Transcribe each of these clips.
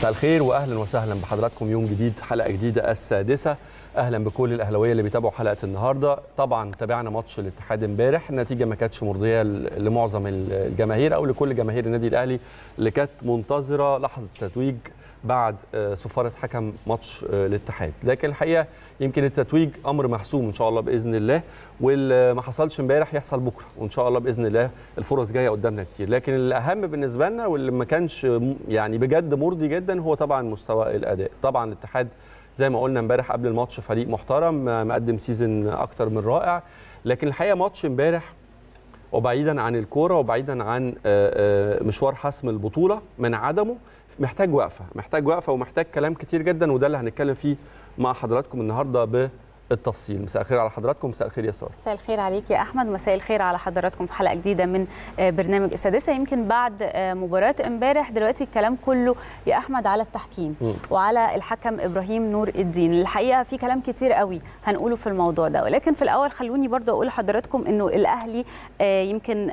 مساء الخير واهلا وسهلا بحضراتكم يوم جديد حلقة جديدة السادسة. أهلا بكل الاهلاويه اللي بيتابعوا حلقة النهارده. طبعا تابعنا ماتش الاتحاد امبارح النتيجه ما كانتش مرضية لمعظم الجماهير أو لكل جماهير النادي الأهلي اللي كانت منتظرة لحظة التتويج بعد صفاره حكم ماتش الاتحاد. لكن الحقيقة يمكن التتويج أمر محسوم إن شاء الله بإذن الله واللي ما حصلش امبارح يحصل بكرة وإن شاء الله بإذن الله الفرص جاية قدامنا كتير. لكن الأهم بالنسبة لنا واللي ما كانش يعني بجد مرضي جدا هو طبعا مستوى الأداء. طبعا الاتحاد زي ما قلنا امبارح قبل الماتش فريق محترم مقدم سيزون أكتر من رائع. لكن الحقيقة ماتش امبارح وبعيدا عن الكورة وبعيدا عن مشوار حسم البطولة من عدمه محتاج وقفة محتاج وقفة ومحتاج كلام كتير جدا وده اللي هنتكلم فيه مع حضراتكم النهارده بالتفصيل. مساء الخير على حضراتكم مساء الخير يا سارة. مساء الخير عليك يا أحمد مساء الخير على حضراتكم في حلقة جديدة من برنامج السادسه يمكن بعد مباراة امبارح دلوقتي الكلام كله يا أحمد على التحكيم م. وعلى الحكم إبراهيم نور الدين. الحقيقة في كلام كتير قوي هنقوله في الموضوع ده ولكن في الأول خلوني برضه أقول لحضراتكم إنه الأهلي يمكن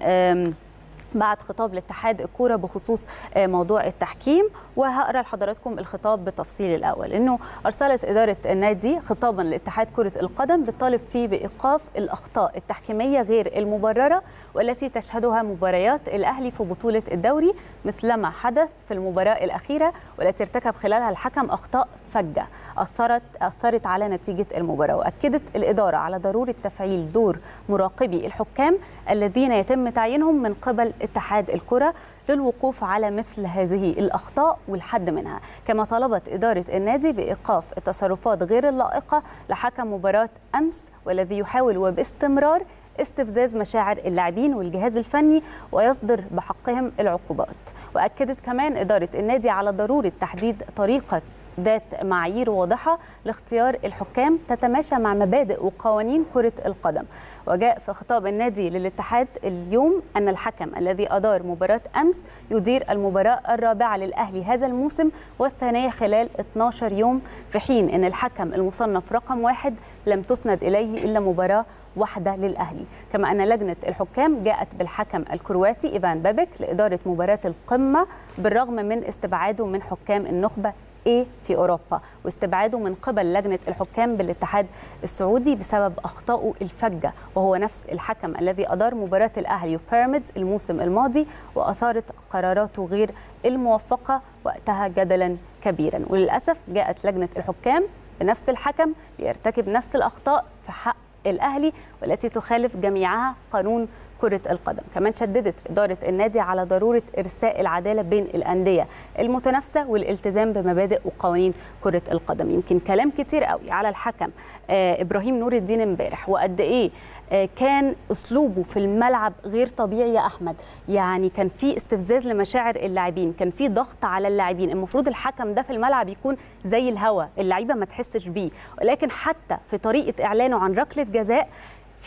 بعد خطاب لاتحاد الكورة بخصوص موضوع التحكيم. وهقرأ لحضراتكم الخطاب بالتفصيل الأول. إنه أرسلت إدارة النادي خطابا لاتحاد كرة القدم بالطالب فيه بإيقاف الأخطاء التحكيمية غير المبررة والتي تشهدها مباريات الأهلي في بطولة الدوري مثلما حدث في المباراة الأخيرة والتي ارتكب خلالها الحكم أخطاء فجة. اثرت أثرت على نتيجة المباراة وأكدت الإدارة على ضرورة تفعيل دور مراقبي الحكام الذين يتم تعيينهم من قبل اتحاد الكرة للوقوف على مثل هذه الأخطاء والحد منها. كما طلبت إدارة النادي بإيقاف التصرفات غير اللائقة لحكم مباراة أمس والذي يحاول وباستمرار استفزاز مشاعر اللاعبين والجهاز الفني ويصدر بحقهم العقوبات. وأكدت كمان إدارة النادي على ضرورة تحديد طريقة ذات معايير واضحة لاختيار الحكام تتماشى مع مبادئ وقوانين كرة القدم. وجاء في خطاب النادي للاتحاد اليوم أن الحكم الذي أدار مباراة أمس يدير المباراة الرابعة للأهلي هذا الموسم والثانية خلال 12 يوم في حين إن الحكم المصنف رقم واحد لم تسند إليه إلا مباراة واحدة للأهلي. كما أن لجنة الحكام جاءت بالحكم الكرواتي إيفان بابك لإدارة مباراة القمة بالرغم من استبعاده من حكام النخبة إيه في أوروبا واستبعاده من قبل لجنة الحكام بالاتحاد السعودي بسبب أخطائه الفجة وهو نفس الحكم الذي أدار مباراة الأهلي وبيراميدز الموسم الماضي وأثارت قراراته غير الموفقة وقتها جدلا كبيرا. وللأسف جاءت لجنة الحكام بنفس الحكم ليرتكب نفس الأخطاء في حق الأهلي والتي تخالف جميعها قانون كرة القدم. كمان شددت إدارة النادي على ضرورة إرساء العدالة بين الأندية المتنافسة والالتزام بمبادئ وقوانين كرة القدم. يمكن كلام كتير قوي على الحكم آه إبراهيم نور الدين امبارح. وقد إيه آه كان أسلوبه في الملعب غير طبيعي يا أحمد. يعني كان في استفزاز لمشاعر اللاعبين كان في ضغط على اللاعبين. المفروض الحكم ده في الملعب يكون زي الهوا اللعيبة ما تحسش بيه. ولكن حتى في طريقة إعلانه عن ركلة جزاء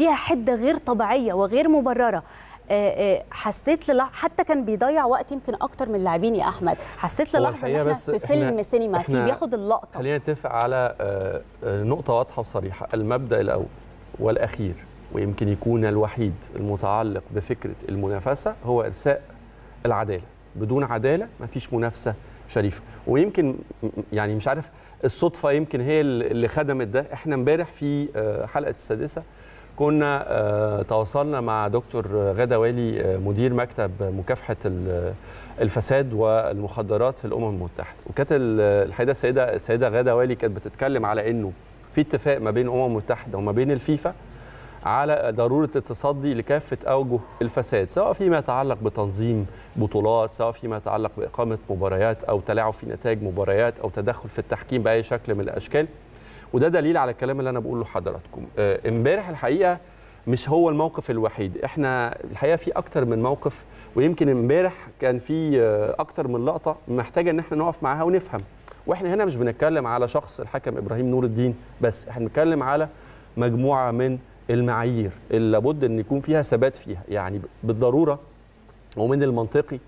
فيها حدة غير طبيعية وغير مبررة. حسيت للح... حتى كان بيضيع وقت يمكن أكتر من اللاعبين يا أحمد. حسيت للحظة إن إحنا في فيلم سينما في بياخد اللقطة. خلينا نتفق على نقطة واضحة وصريحة. المبدأ الأول والأخير ويمكن يكون الوحيد المتعلق بفكرة المنافسة هو إرساء العدالة. بدون عدالة مفيش منافسة شريفة. ويمكن يعني مش عارف الصدفة يمكن هي اللي خدمت ده. إحنا امبارح في حلقة السادسة كنا تواصلنا مع دكتور غدا والي مدير مكتب مكافحة الفساد والمخدرات في الأمم المتحدة. وكانت الحقيقة السيدة السيدة غدا والي كانت بتتكلم على إنه في اتفاق ما بين الامم المتحدة وما بين الفيفا على ضرورة التصدي لكافة أوجه الفساد سواء فيما يتعلق بتنظيم بطولات سواء فيما يتعلق بإقامة مباريات أو تلاعب في نتائج مباريات أو تدخل في التحكيم بأي شكل من الأشكال. وده دليل على الكلام اللي أنا بقوله لحضراتكم. امبارح الحقيقة مش هو الموقف الوحيد. إحنا الحقيقة في أكتر من موقف ويمكن امبارح كان في أكتر من لقطة محتاجة إن إحنا نقف معاها ونفهم. وإحنا هنا مش بنتكلم على شخص الحكم إبراهيم نور الدين بس إحنا بنتكلم على مجموعة من المعايير اللي لابد إن يكون فيها ثبات فيها. يعني بالضرورة ومن المنطقي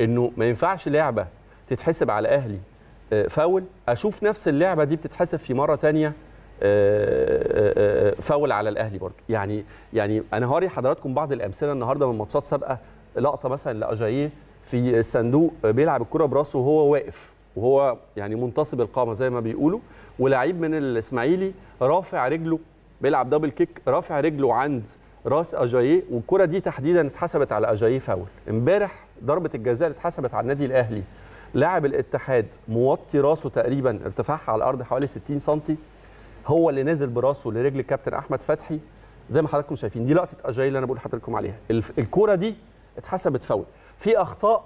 إنه ما ينفعش لعبة تتحسب على أهلي فاول. أشوف نفس اللعبة دي بتتحسب في مرة تانية فاول على الأهلي برضه يعني يعني أنا هوري حضراتكم بعض الأمثلة النهارده من ماتشات سابقة لقطة مثلا لأجاييه في الصندوق بيلعب الكرة براسه وهو واقف وهو يعني منتصب القامة زي ما بيقولوا. ولاعيب من الإسماعيلي رافع رجله بيلعب دبل كيك رافع رجله عند راس أجاييه والكرة دي تحديدا اتحسبت على أجاييه فاول. امبارح ضربة الجزاء اللي اتحسبت على النادي الأهلي لاعب الاتحاد موطي راسه تقريبا ارتفاعها على الأرض حوالي 60 سم هو اللي نزل براسه لرجل الكابتن أحمد فتحي. زي ما حضراتكم شايفين دي لقطة اجاي اللي أنا بقول لحضراتكم عليها. الكورة دي اتحسبت فاول. في أخطاء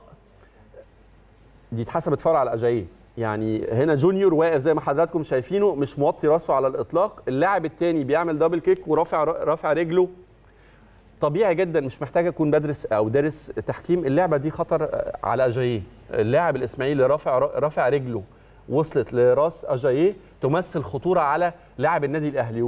دي اتحسبت فاول على أجايي يعني هنا جونيور واقف زي ما حضراتكم شايفينه مش موطي راسه على الإطلاق. اللاعب الثاني بيعمل double kick ورافع رافع رجله. طبيعي جدا مش محتاج أكون بدرس أو دارس تحكيم. اللعبة دي خطر على أجايي. اللاعب الإسماعيلي رافع رافع رجله وصلت لراس أجايي تمثل خطورة على لاعب النادي الأهلي.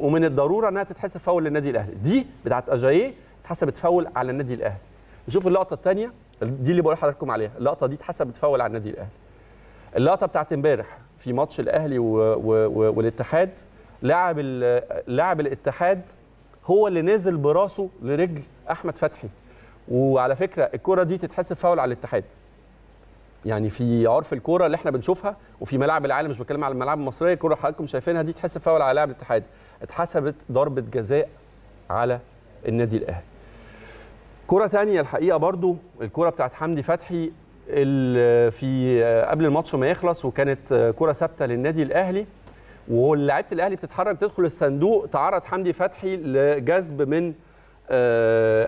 ومن الضرورة إنها تتحسب فاول للنادي الأهلي. دي بتاعت أجاييه اتحسبت فاول على النادي الأهلي. نشوف اللقطة الثانية دي اللي بقول لحضراتكم عليها. اللقطة دي اتحسبت فاول على النادي الأهلي. اللقطة بتاعت امبارح في ماتش الأهلي و... و... والاتحاد. لاعب ال... لاعب الاتحاد هو اللي نزل براسه لرجل أحمد فتحي. وعلى فكرة الكرة دي تتحسب فاول على الاتحاد. يعني في عرف الكوره اللي إحنا بنشوفها وفي ملاعب العالم مش بتكلم على الملاعب المصرية الكوره حضراتكم شايفينها دي تحسب فاول على لاعب الاتحاد. اتحسبت ضربة جزاء على النادي الأهلي. كرة ثانية الحقيقة برضو الكرة بتاعت حمدي فتحي في قبل الماتش ما يخلص وكانت كرة ثابتة للنادي الأهلي. ولاعيبه الأهلي بتتحرك تدخل الصندوق تعرض حمدي فتحي لجذب من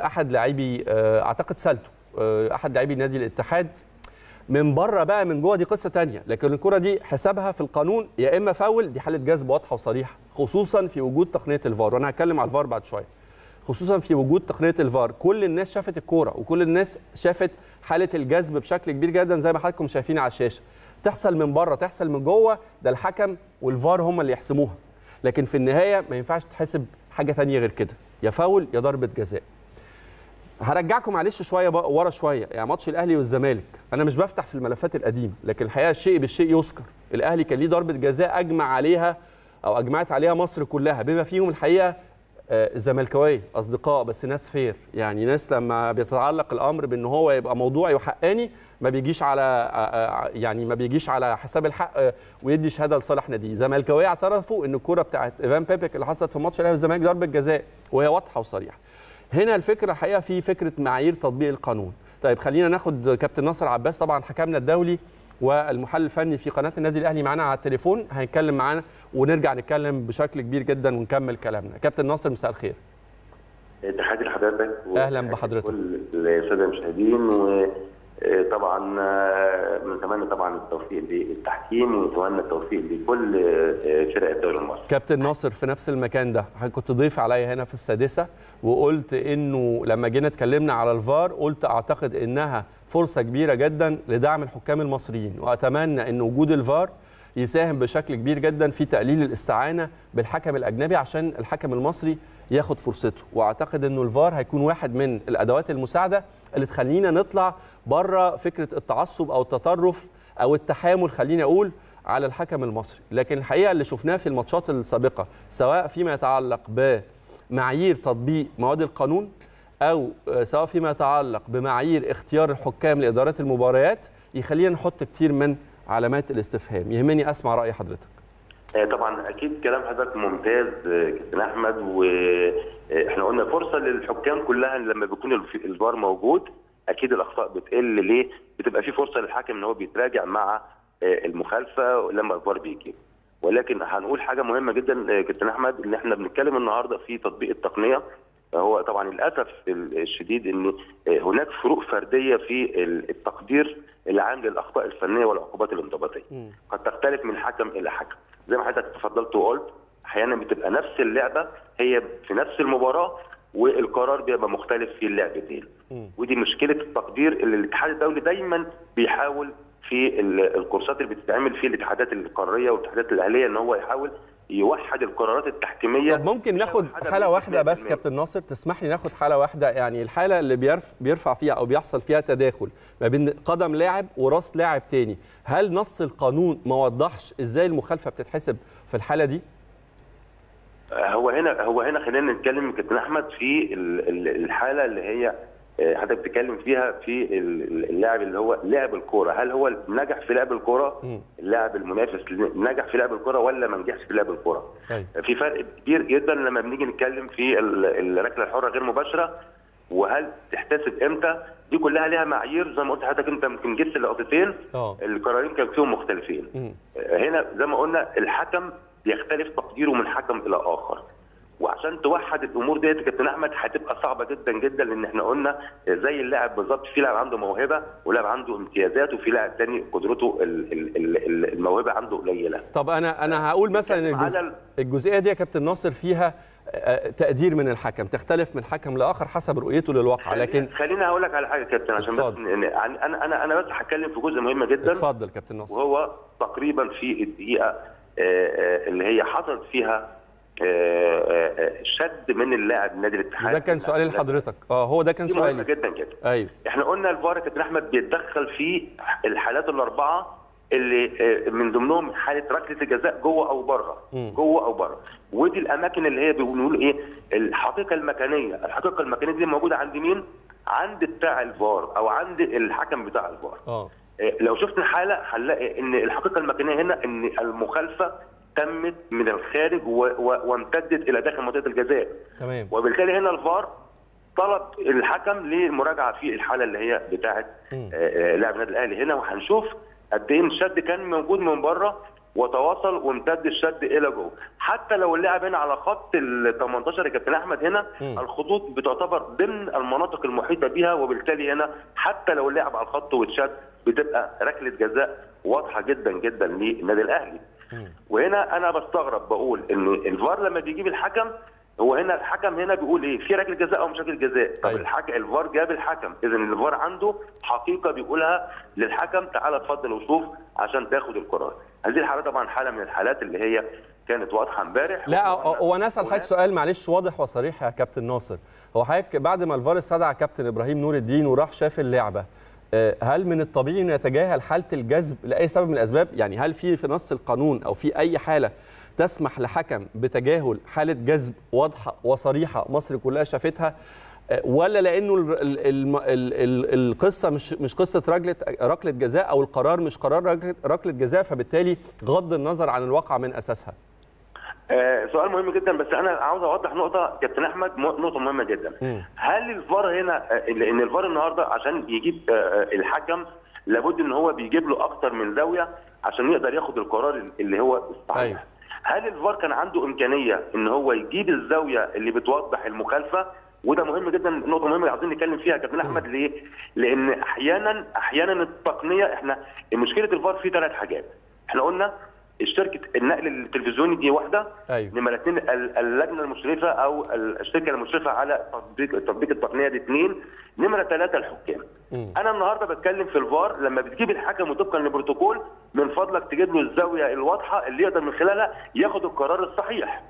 أحد لاعبي أعتقد سالتو أحد لاعبي نادي الاتحاد. من بره بقى من جوه دي قصة ثانية لكن الكرة دي حسابها في القانون يا إما فاول دي حالة جذب واضحة وصريحة خصوصا في وجود تقنية الفار. وأنا هتكلم على الفار بعد شوية. خصوصا في وجود تقنية الفار كل الناس شافت الكورة وكل الناس شافت حالة الجذب بشكل كبير جدا زي ما حضراتكم شايفين على الشاشة. تحصل من بره تحصل من جوه ده الحكم والفار هم اللي يحسموها. لكن في النهاية ما ينفعش تحسب حاجة ثانية غير كده. يا فاول يا ضربة جزاء. هرجعكم معلش شوية بقى ورا شوية. يعني ماتش الأهلي والزمالك. أنا مش بفتح في الملفات القديمة لكن الحقيقة الشيء بالشيء يذكر. الأهلي كان ليه ضربة جزاء أجمع عليها أو أجمعت عليها مصر كلها. بما فيهم الحقيقة الزملكاويه أصدقاء بس ناس فير يعني ناس لما بيتعلق الأمر بإن هو يبقى موضوعي وحقاني ما بيجيش على يعني ما بيجيش على حساب الحق ويدي شهادة لصالح ناديه. زملكاويه اعترفوا إن الكرة بتاعت إيفان بيبك اللي حصلت في ماتش الأهلي والزمالك ضربة جزاء وهي واضحة وصريحة. هنا الفكرة الحقيقة في فكرة معايير تطبيق القانون. طيب خلينا ناخد كابتن ناصر عباس طبعا حكمنا الدولي والمحلل الفني في قناة النادي الأهلي معانا على التليفون. هيتكلم معانا ونرجع نتكلم بشكل كبير جدا ونكمل كلامنا. كابتن ناصر مساء الخير. تحياتي لحضرتك. أهلا بحضرتك. كل السادة المشاهدين. وطبعا بنتمنى طبعا التوفيق للتحكيم ونتمنى التوفيق لكل فرق الدوري المصري كابتن ناصر في نفس المكان ده كنت ضيف عليا هنا في السادسة وقلت إنه لما جينا اتكلمنا على الفار قلت أعتقد إنها فرصة كبيرة جدا لدعم الحكام المصريين وأتمنى إن وجود الفار يساهم بشكل كبير جدا في تقليل الاستعانة بالحكم الأجنبي عشان الحكم المصري ياخد فرصته وأعتقد إنه الفار هيكون واحد من الأدوات المساعدة اللي تخلينا نطلع بره فكرة التعصب أو التطرف أو التحامل خليني أقول على الحكم المصري. لكن الحقيقة اللي شفناه في الماتشات السابقة سواء فيما يتعلق بمعايير تطبيق مواد القانون أو سواء فيما يتعلق بمعايير اختيار الحكام لاداره المباريات يخلينا نحط كتير من علامات الاستفهام. يهمني أسمع رأي حضرتك. طبعا أكيد كلام حضرتك ممتاز كابتن أحمد وإحنا قلنا فرصة للحكام كلها لما بيكون الفار موجود أكيد الأخطاء بتقل. ليه؟ بتبقى في فرصة للحاكم إن هو بيتراجع مع المخالفة لما الفار بيجي. ولكن هنقول حاجة مهمة جدا كابتن أحمد إن إحنا بنتكلم النهارده في تطبيق التقنية. هو طبعا للأسف الشديد إن هناك فروق فردية في التقدير العام للأخطاء الفنية والعقوبات الانضباطية. قد تختلف من حكم إلى حكم. زي ما حضرتك تفضلت وقلت أحيانا بتبقى نفس اللعبة هي في نفس المباراة والقرار بيبقى مختلف في اللعبتين ودي مشكلة التقدير اللي الاتحاد الدولي دايما بيحاول في الكورسات اللي بتتعمل في الاتحادات القارية والاتحادات الأهلية إن هو يحاول يوحد القرارات التحكيمية طب ممكن ناخد حالة واحدة بس كابتن ناصر تسمح لي ناخد حالة واحدة؟ يعني الحالة اللي بيرف بيرفع فيها أو بيحصل فيها تداخل ما بين قدم لاعب وراس لاعب تاني هل نص القانون ما وضحش إزاي المخالفة بتتحسب في الحالة دي؟ هو هنا هو هنا خلينا نتكلم كابتن أحمد في الحالة اللي هي حضرتك بتتكلم فيها في ال- اللاعب اللي هو لعب الكورة. هل هو نجح في لعب الكورة. اللاعب المنافس نجح في لعب الكورة ولا ما نجحش في لعب الكورة؟ أيوة. في فرق كبير جدا لما بنيجي نتكلم في ال- الركلة الحرة غير مباشرة. وهل تحتسب إمتى؟ دي كلها ليها معايير. زي ما قلت لحضرتك أنت يمكن جبت اللقطتين آه. القرارين كان فيهم مختلفين. هنا زي ما قلنا الحكم بيختلف تقديره من حكم إلى آخر. وعشان توحد الأمور ديت يا كابتن أحمد هتبقى صعبة جدا جدا لأن إحنا قلنا زي اللاعب بالظبط في لاعب عنده موهبة ولاعب عنده امتيازات وفي لاعب تاني قدرته ال- ال- ال- ال- الموهبة عنده قليلة. طب أنا أنا هقول مثلا الجزء ال- الجزئية دي يا كابتن ناصر فيها آه، تقدير من الحكم تختلف من حكم لآخر حسب رؤيته للواقع لكن خليني هقول لك على حاجة يا كابتن عشان بس اتفضل. إن- يعني أنا أنا أنا بس هتكلم في جزء مهم جدا. اتفضل كابتن ناصر. وهو تقريبا في الدقيقة آه، آه، اللي هي حصلت فيها آه، آه، آه، شد من اللاعب نادي الاتحاد. ده كان سؤالي لحضرتك. آه هو ده كان مهمة سؤالي. جدا جدا. أيوه. إحنا قلنا الفار كابتن أحمد بيتدخل في الحالات الأربعة اللي آه، من ضمنهم حالة ركلة الجزاء جوه أو بره. جوه أو بره. ودي الأماكن اللي هي بيقولوا إيه؟ الحقيقة المكانية. الحقيقة المكانية دي موجودة عند مين؟ عند بتاع الفار أو عند الحكم بتاع الفار. آه. آه، لو شفنا حالة هنلاقي إن الحقيقة المكانية هنا إن المخالفة تمت من الخارج و- و- وامتدت إلى داخل منطقة الجزاء تمام وبالتالي هنا الفار طلب الحكم للمراجعة في الحالة اللي هي بتاعه. آه، آه، لاعب النادي الأهلي هنا وهنشوف قد إيه الشد كان موجود من بره وتواصل وامتد الشد إلى جوه حتى لو اللاعب هنا على خط ال 18 يا كابتن أحمد هنا مم. الخطوط بتعتبر ضمن المناطق المحيطة بها وبالتالي هنا حتى لو اللاعب على الخط واتشد بتبقى ركلة جزاء واضحة جدا جدا للنادي الأهلي. وهنا أنا بستغرب بقول إن الفار لما بيجيب الحكم هو هنا الحكم هنا بيقول إيه؟ في ركله جزاء أو مش ركله جزاء. طب أيوة. الحكم الفار جاب الحكم. اذا الفار عنده حقيقة بيقولها للحكم تعالى اتفضل وشوف عشان تاخد القرار. هذه الحالة طبعا حالة من الحالات اللي هي كانت واضحة امبارح. لا هو أنا أسأل حضرتك سؤال معلش واضح وصريح يا كابتن ناصر. هو حضرتك بعد ما الفار استدعى كابتن إبراهيم نور الدين وراح شاف اللعبة هل من الطبيعي إنه يتجاهل حالة الجذب لأي سبب من الأسباب؟ يعني هل في في نص القانون أو في أي حالة تسمح لحكم بتجاهل حالة جذب واضحة وصريحة مصر كلها شافتها؟ آه، ولا لأنه القصة مش مش قصة ركلة ركلة جزاء أو القرار مش قرار ركلة جزاء فبالتالي غض النظر عن الواقع من أساسها. آه سؤال مهم جدا بس أنا عاوز أوضح نقطة كابتن أحمد نقطة مهمة جدا. هل الفار هنا آه، لأن الفار النهارده عشان يجيب آه، آه، الحكم لابد إن هو بيجيب له أكتر من زاوية عشان يقدر ياخد القرار اللي هو الصحيح أيوة. هل الفار كان عنده إمكانية إن هو يجيب الزاوية اللي بتوضح المخالفة وده مهم جدا نقطة مهمة عاوزين نتكلم فيها يا كابتن أحمد ليه؟ لأن أحيانا أحيانا التقنية إحنا مشكله الفار في ثلاث حاجات إحنا قلنا الشركة النقل التلفزيوني دي واحدة أيوه نمرة اثنين ال- اللجنة المشرفة أو ال- الشركة المشرفة على تطبيق تطبيق التقنية دي اثنين نمرة ثلاثة الحكام. مم. أنا النهارده بتكلم في الفار لما بتجيب الحكم وطبقا للبروتوكول من فضلك تجيب له الزاوية الواضحة اللي يقدر من خلالها ياخد القرار الصحيح.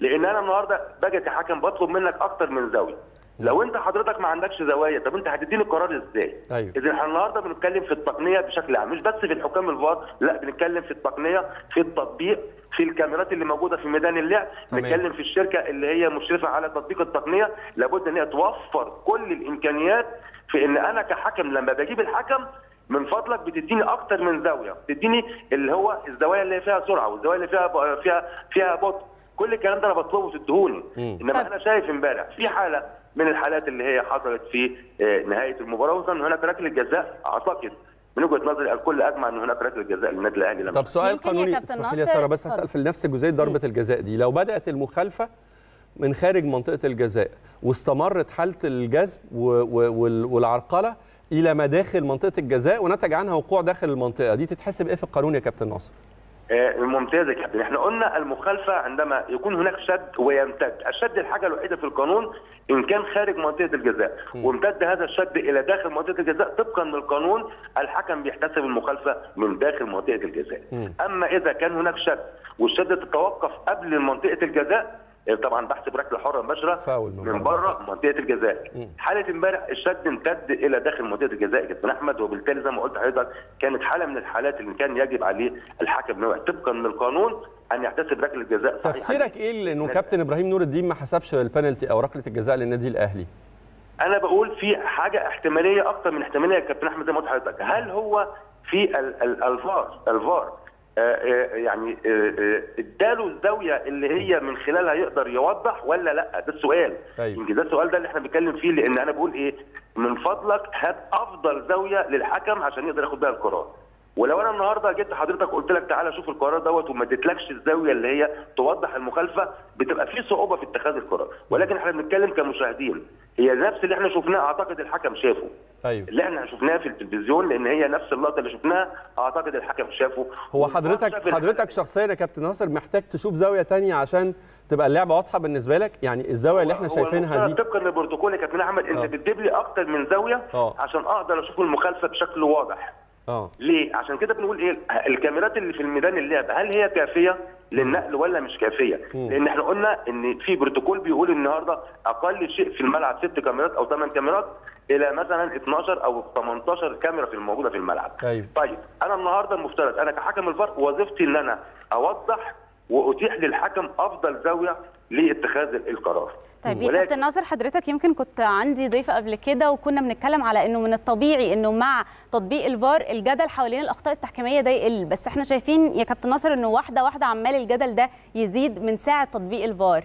لأن أنا النهارده باجي كحكم بطلب منك أكتر من زاوية. لو انت حضرتك ما عندكش زوايا طب انت هتديني القرار إزاي؟ أيوه إذا إحنا النهارده بنتكلم في التقنية بشكل عام مش بس في الحكام الفار لا بنتكلم في التقنية في التطبيق في الكاميرات اللي موجودة في ميدان اللعب تمام. نتكلم في الشركة اللي هي مشرفة على تطبيق التقنية لابد إن هي توفر كل الإمكانيات في إن أنا كحكم لما بجيب الحكم من فضلك بتديني أكتر من زاوية بتديني اللي هو الزوايا اللي فيها سرعة والزوايا اللي فيها فيها فيها بطء كل الكلام ده أنا بطلبه تديهوني مم. إنما. أنا شايف إمبارح في حالة من الحالات اللي هي حصلت في آه، نهاية المباراة وكان هناك ركلة جزاء أعتقد من وجهة نظري الكل أجمع إن هناك ركلة جزاء للنادي الأهلي لما طب سؤال قانوني اسمح لي يا سارة بس. هسال في نفس جزئية ضربة الجزاء دي. لو بدأت المخالفة من خارج منطقة الجزاء واستمرت حالة الجذب والعرقلة إلى مداخل منطقة الجزاء ونتج عنها وقوع داخل المنطقة دي تتحسب إيه في القانون يا كابتن ناصر؟ آه، ممتاز يا كابتن إحنا قلنا المخالفة عندما يكون هناك شد ويمتد. الشد الحاجة الوحيدة في القانون إن كان خارج منطقة الجزاء. وامتد هذا الشد إلى داخل منطقة الجزاء طبقا للقانون الحكم بيحتسب المخالفة من داخل منطقة الجزاء. أما إذا كان هناك شد والشد تتوقف قبل منطقة الجزاء طبعا بحسب ركله حره مباشره من بره. منطقة الجزاء. حالة امبارح الشد امتد إلى داخل منطقة الجزاء. يا كابتن أحمد وبالتالي زي ما قلت لحضرتك كانت حالة من الحالات اللي كان يجب عليه الحكم هو طبقا للقانون أن يحتسب ركله جزاء صحيحه تفسيرك إيه لأنه كابتن إبراهيم نور الدين ما حسبش البنالتي أو ركلة الجزاء للنادي الأهلي؟ أنا بقول في حاجة احتمالية أكتر من احتمالية يا كابتن أحمد زي ما قلت لحضرتك. هل هو في ال- ال- الفار الفار يعني آه، آه، اداله الزاوية اللي هي من خلالها يقدر يوضح ولا لا؟ ده السؤال. أيوة. يمكن ده السؤال ده اللي إحنا بنتكلم فيه لأن أنا بقول إيه؟ من فضلك هات أفضل زاوية للحكم عشان يقدر ياخد بيها القرار. ولو أنا النهارده جيت لحضرتك قلت لك تعالى شوف القرار دوت وما اديتلكش الزاوية اللي هي توضح المخالفة بتبقى في صعوبة في اتخاذ القرار. ولكن إحنا بنتكلم كمشاهدين. هي نفس اللي إحنا شفناه أعتقد الحكم شافه. أيوه. اللي إحنا شفناه في التلفزيون لأن هي نفس اللقطة اللي شفناها أعتقد الحكم شافه. هو شاف حضرتك الحكم. حضرتك شخصيا يا كابتن ناصر محتاج تشوف زاوية تانية عشان تبقى اللعبة واضحة بالنسبة لك؟ يعني الزاوية اللي إحنا شايفينها دي؟ طبقا للبروتوكول يا كابتن أحمد أنت آه. بتجيب لي أكتر من زاوية آه. عشان أقدر أشوف المخالفة بشكل واضح. آه ليه؟ عشان كده بنقول إيه؟ الكاميرات اللي في الميدان اللعب هل هي كافية للنقل ولا مش كافية؟ مم. لأن إحنا قلنا إن في بروتوكول بيقول النهارده أقل شيء في الملعب ست كاميرات أو ثمان كاميرات إلى مثلا 12 أو 18 كاميرا في الموجودة في الملعب. أيوه طيب أنا النهارده المفترض أنا كحكم الفار وظيفتي إن أنا أوضح وأتيح للحكم أفضل زاوية لاتخاذ القرار. طيب يا كابتن ناصر حضرتك يمكن كنت عندي ضيف قبل كده وكنا بنتكلم على إنه من الطبيعي إنه مع تطبيق الفار الجدل حوالين الأخطاء التحكيمية ده يقل. بس إحنا شايفين يا كابتن ناصر إنه واحدة واحدة عمال الجدل ده يزيد من ساعة تطبيق الفار.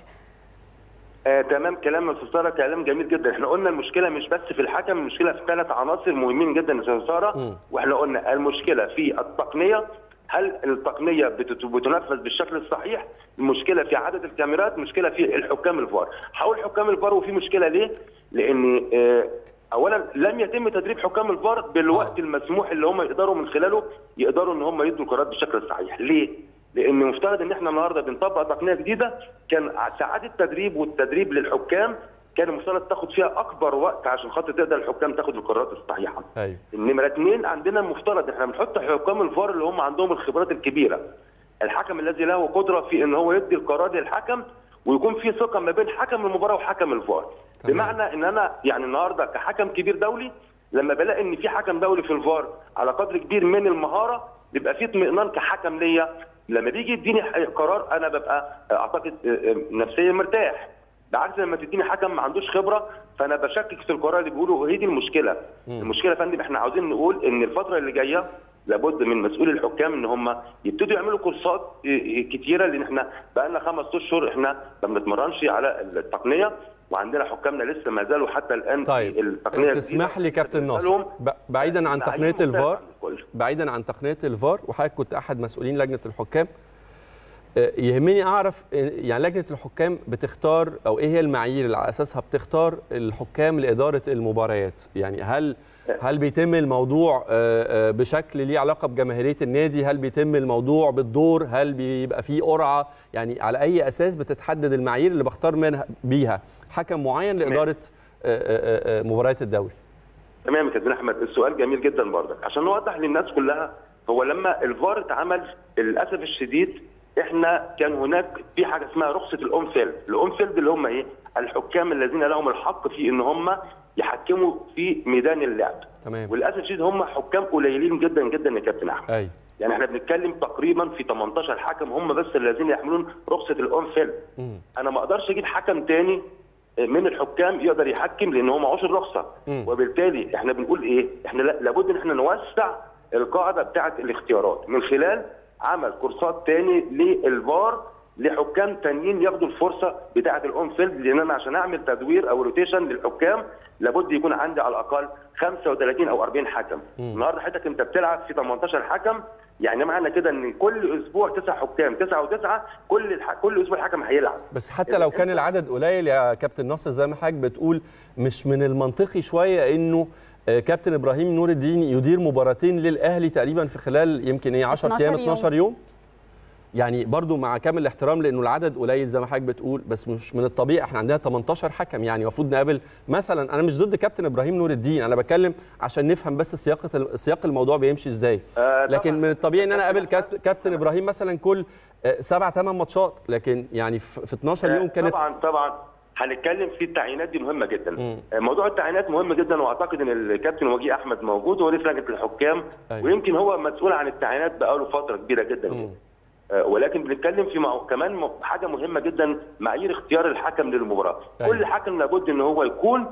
آه تمام كلام يا أستاذ سارة. كلام جميل جدا. إحنا قلنا المشكلة مش بس في الحكم المشكلة في ثلاث عناصر مهمين جدا يا أستاذ سارة. وإحنا قلنا المشكلة في التقنية هل التقنية بتنفذ بالشكل الصحيح؟ المشكلة في عدد الكاميرات مشكلة في الحكام الفار. هقول حكام الفار وفي مشكلة ليه؟ لأن آه اولا لم يتم تدريب حكام الفار بالوقت. المسموح اللي هم يقدروا من خلاله يقدروا إن هم يدوا القرارات بالشكل الصحيح. ليه؟ لأن مفترض إن إحنا النهارده بنطبق تقنية جديدة كان ساعات التدريب والتدريب للحكام كان المفترض تاخد فيها أكبر وقت عشان خاطر تقدر الحكام تاخد القرارات الصحيحة. أيوه النمره اثنين عندنا المفترض إحنا بنحط حكام الفار اللي هم عندهم الخبرات الكبيرة. الحكم الذي له قدرة في إن هو يدي القرار للحكم ويكون في ثقة ما بين حكم المباراة وحكم الفار. تمام. بمعنى إن أنا يعني النهارده كحكم كبير دولي لما بلاقي إن في حكم دولي في الفار على قدر كبير من المهارة بيبقى في اطمئنان كحكم ليا لما بيجي يديني قرار أنا ببقى أعتقد نفسيا مرتاح بعكس لما تديني حكم ما عندوش خبرة فأنا بشكك في القرار اللي بيقوله هي دي المشكلة مم. المشكلة يا فندم إحنا عاوزين نقول إن الفترة اللي جاية لابد من مسؤول الحكام إن هم يبتدوا يعملوا كورسات كتيرة لأن إحنا بقى لنا خمس أشهر إحنا ما بنتمرنش على التقنية وعندنا حكامنا لسه ما زالوا حتى الآن طيب التقنية تسمح لي كابتن ناصر بعيدا عن تقنية الفار. بعيدا عن تقنية الفار وحضرتك كنت أحد مسؤولين لجنة الحكام يهمني أعرف آه، يعني لجنة الحكام بتختار أو إيه هي المعايير اللي على أساسها بتختار الحكام لإدارة المباريات؟ يعني هل هل بيتم الموضوع آه، آه، بشكل ليه علاقة بجماهيرية النادي؟ هل بيتم الموضوع بالدور؟ هل بيبقى فيه قرعة؟ يعني على أي أساس بتتحدد المعايير اللي بختار منها بيها؟ حكم معين لإدارة آه، آه، آه، مباريات الدوري. تمام يا كابتن أحمد. السؤال جميل جدا برضك. عشان نوضح للناس كلها هو لما الفار اتعمل للأسف الشديد إحنا كان هناك في حاجة اسمها رخصة ال on-field، ال on-field اللي هم إيه؟ الحكام الذين لهم الحق في إن هم يحكموا في ميدان اللعب. تمام وللأسف الشديد هم حكام قليلين جدا جدا يا كابتن أحمد. أي يعني إحنا بنتكلم تقريبا في 18 حكم هم بس الذين يحملون رخصة ال on-field. أنا ما أقدرش أجيب حكم تاني من الحكام يقدر يحكم لأن هو معهوش الرخصه. وبالتالي إحنا بنقول إيه إحنا لا- لابد إن إحنا نوسع القاعدة بتاعة الاختيارات من خلال عمل كورسات تاني للفار لحكام تانيين ياخدوا الفرصة بتاعة ال on-field لأن أنا عشان أعمل تدوير أو rotation للحكام لابد يكون عندي على الأقل 35 أو 40 حكم. النهارده حضرتك أنت بتلعب في 18 حكم يعني معنى كده إن كل أسبوع تسع حكام تسعة وتسعة كل الح... كل أسبوع حكم هيلعب بس حتى لو كان العدد قليل يا كابتن نصر زي ما حضرتك بتقول مش من المنطقي شوية إنه كابتن إبراهيم نور الدين يدير مباراتين للأهلي تقريبا في خلال يمكن إيه 10 12 أيام يوم. 12 يوم. يعني برضو مع كامل الاحترام لأنه العدد قليل زي ما حضرتك بتقول بس مش من الطبيعي. إحنا عندنا 18 حكم يعني المفروض نقابل مثلا أنا مش ضد كابتن إبراهيم نور الدين أنا بتكلم عشان نفهم بس سياقه سياق الموضوع بيمشي إزاي. آه، لكن. من الطبيعي إن أنا أقابل كابت- كابتن إبراهيم مثلا كل آه، سبع ثمان ماتشات. لكن يعني في في 12 يوم كانت طبعا طبعا. هنتكلم في التعيينات دي مهمة جدا مم. موضوع التعيينات مهم جدا وأعتقد إن الكابتن وجيه أحمد موجود هو رئيس لجنه الحكام أيوة. ويمكن هو مسؤول عن التعيينات بقاله فترة كبيرة جدا مم. آه، ولكن بنتكلم في مع... كمان حاجة مهمة جدا معايير اختيار الحكم للمباراة أيوة. كل حكم لابد إن هو يكون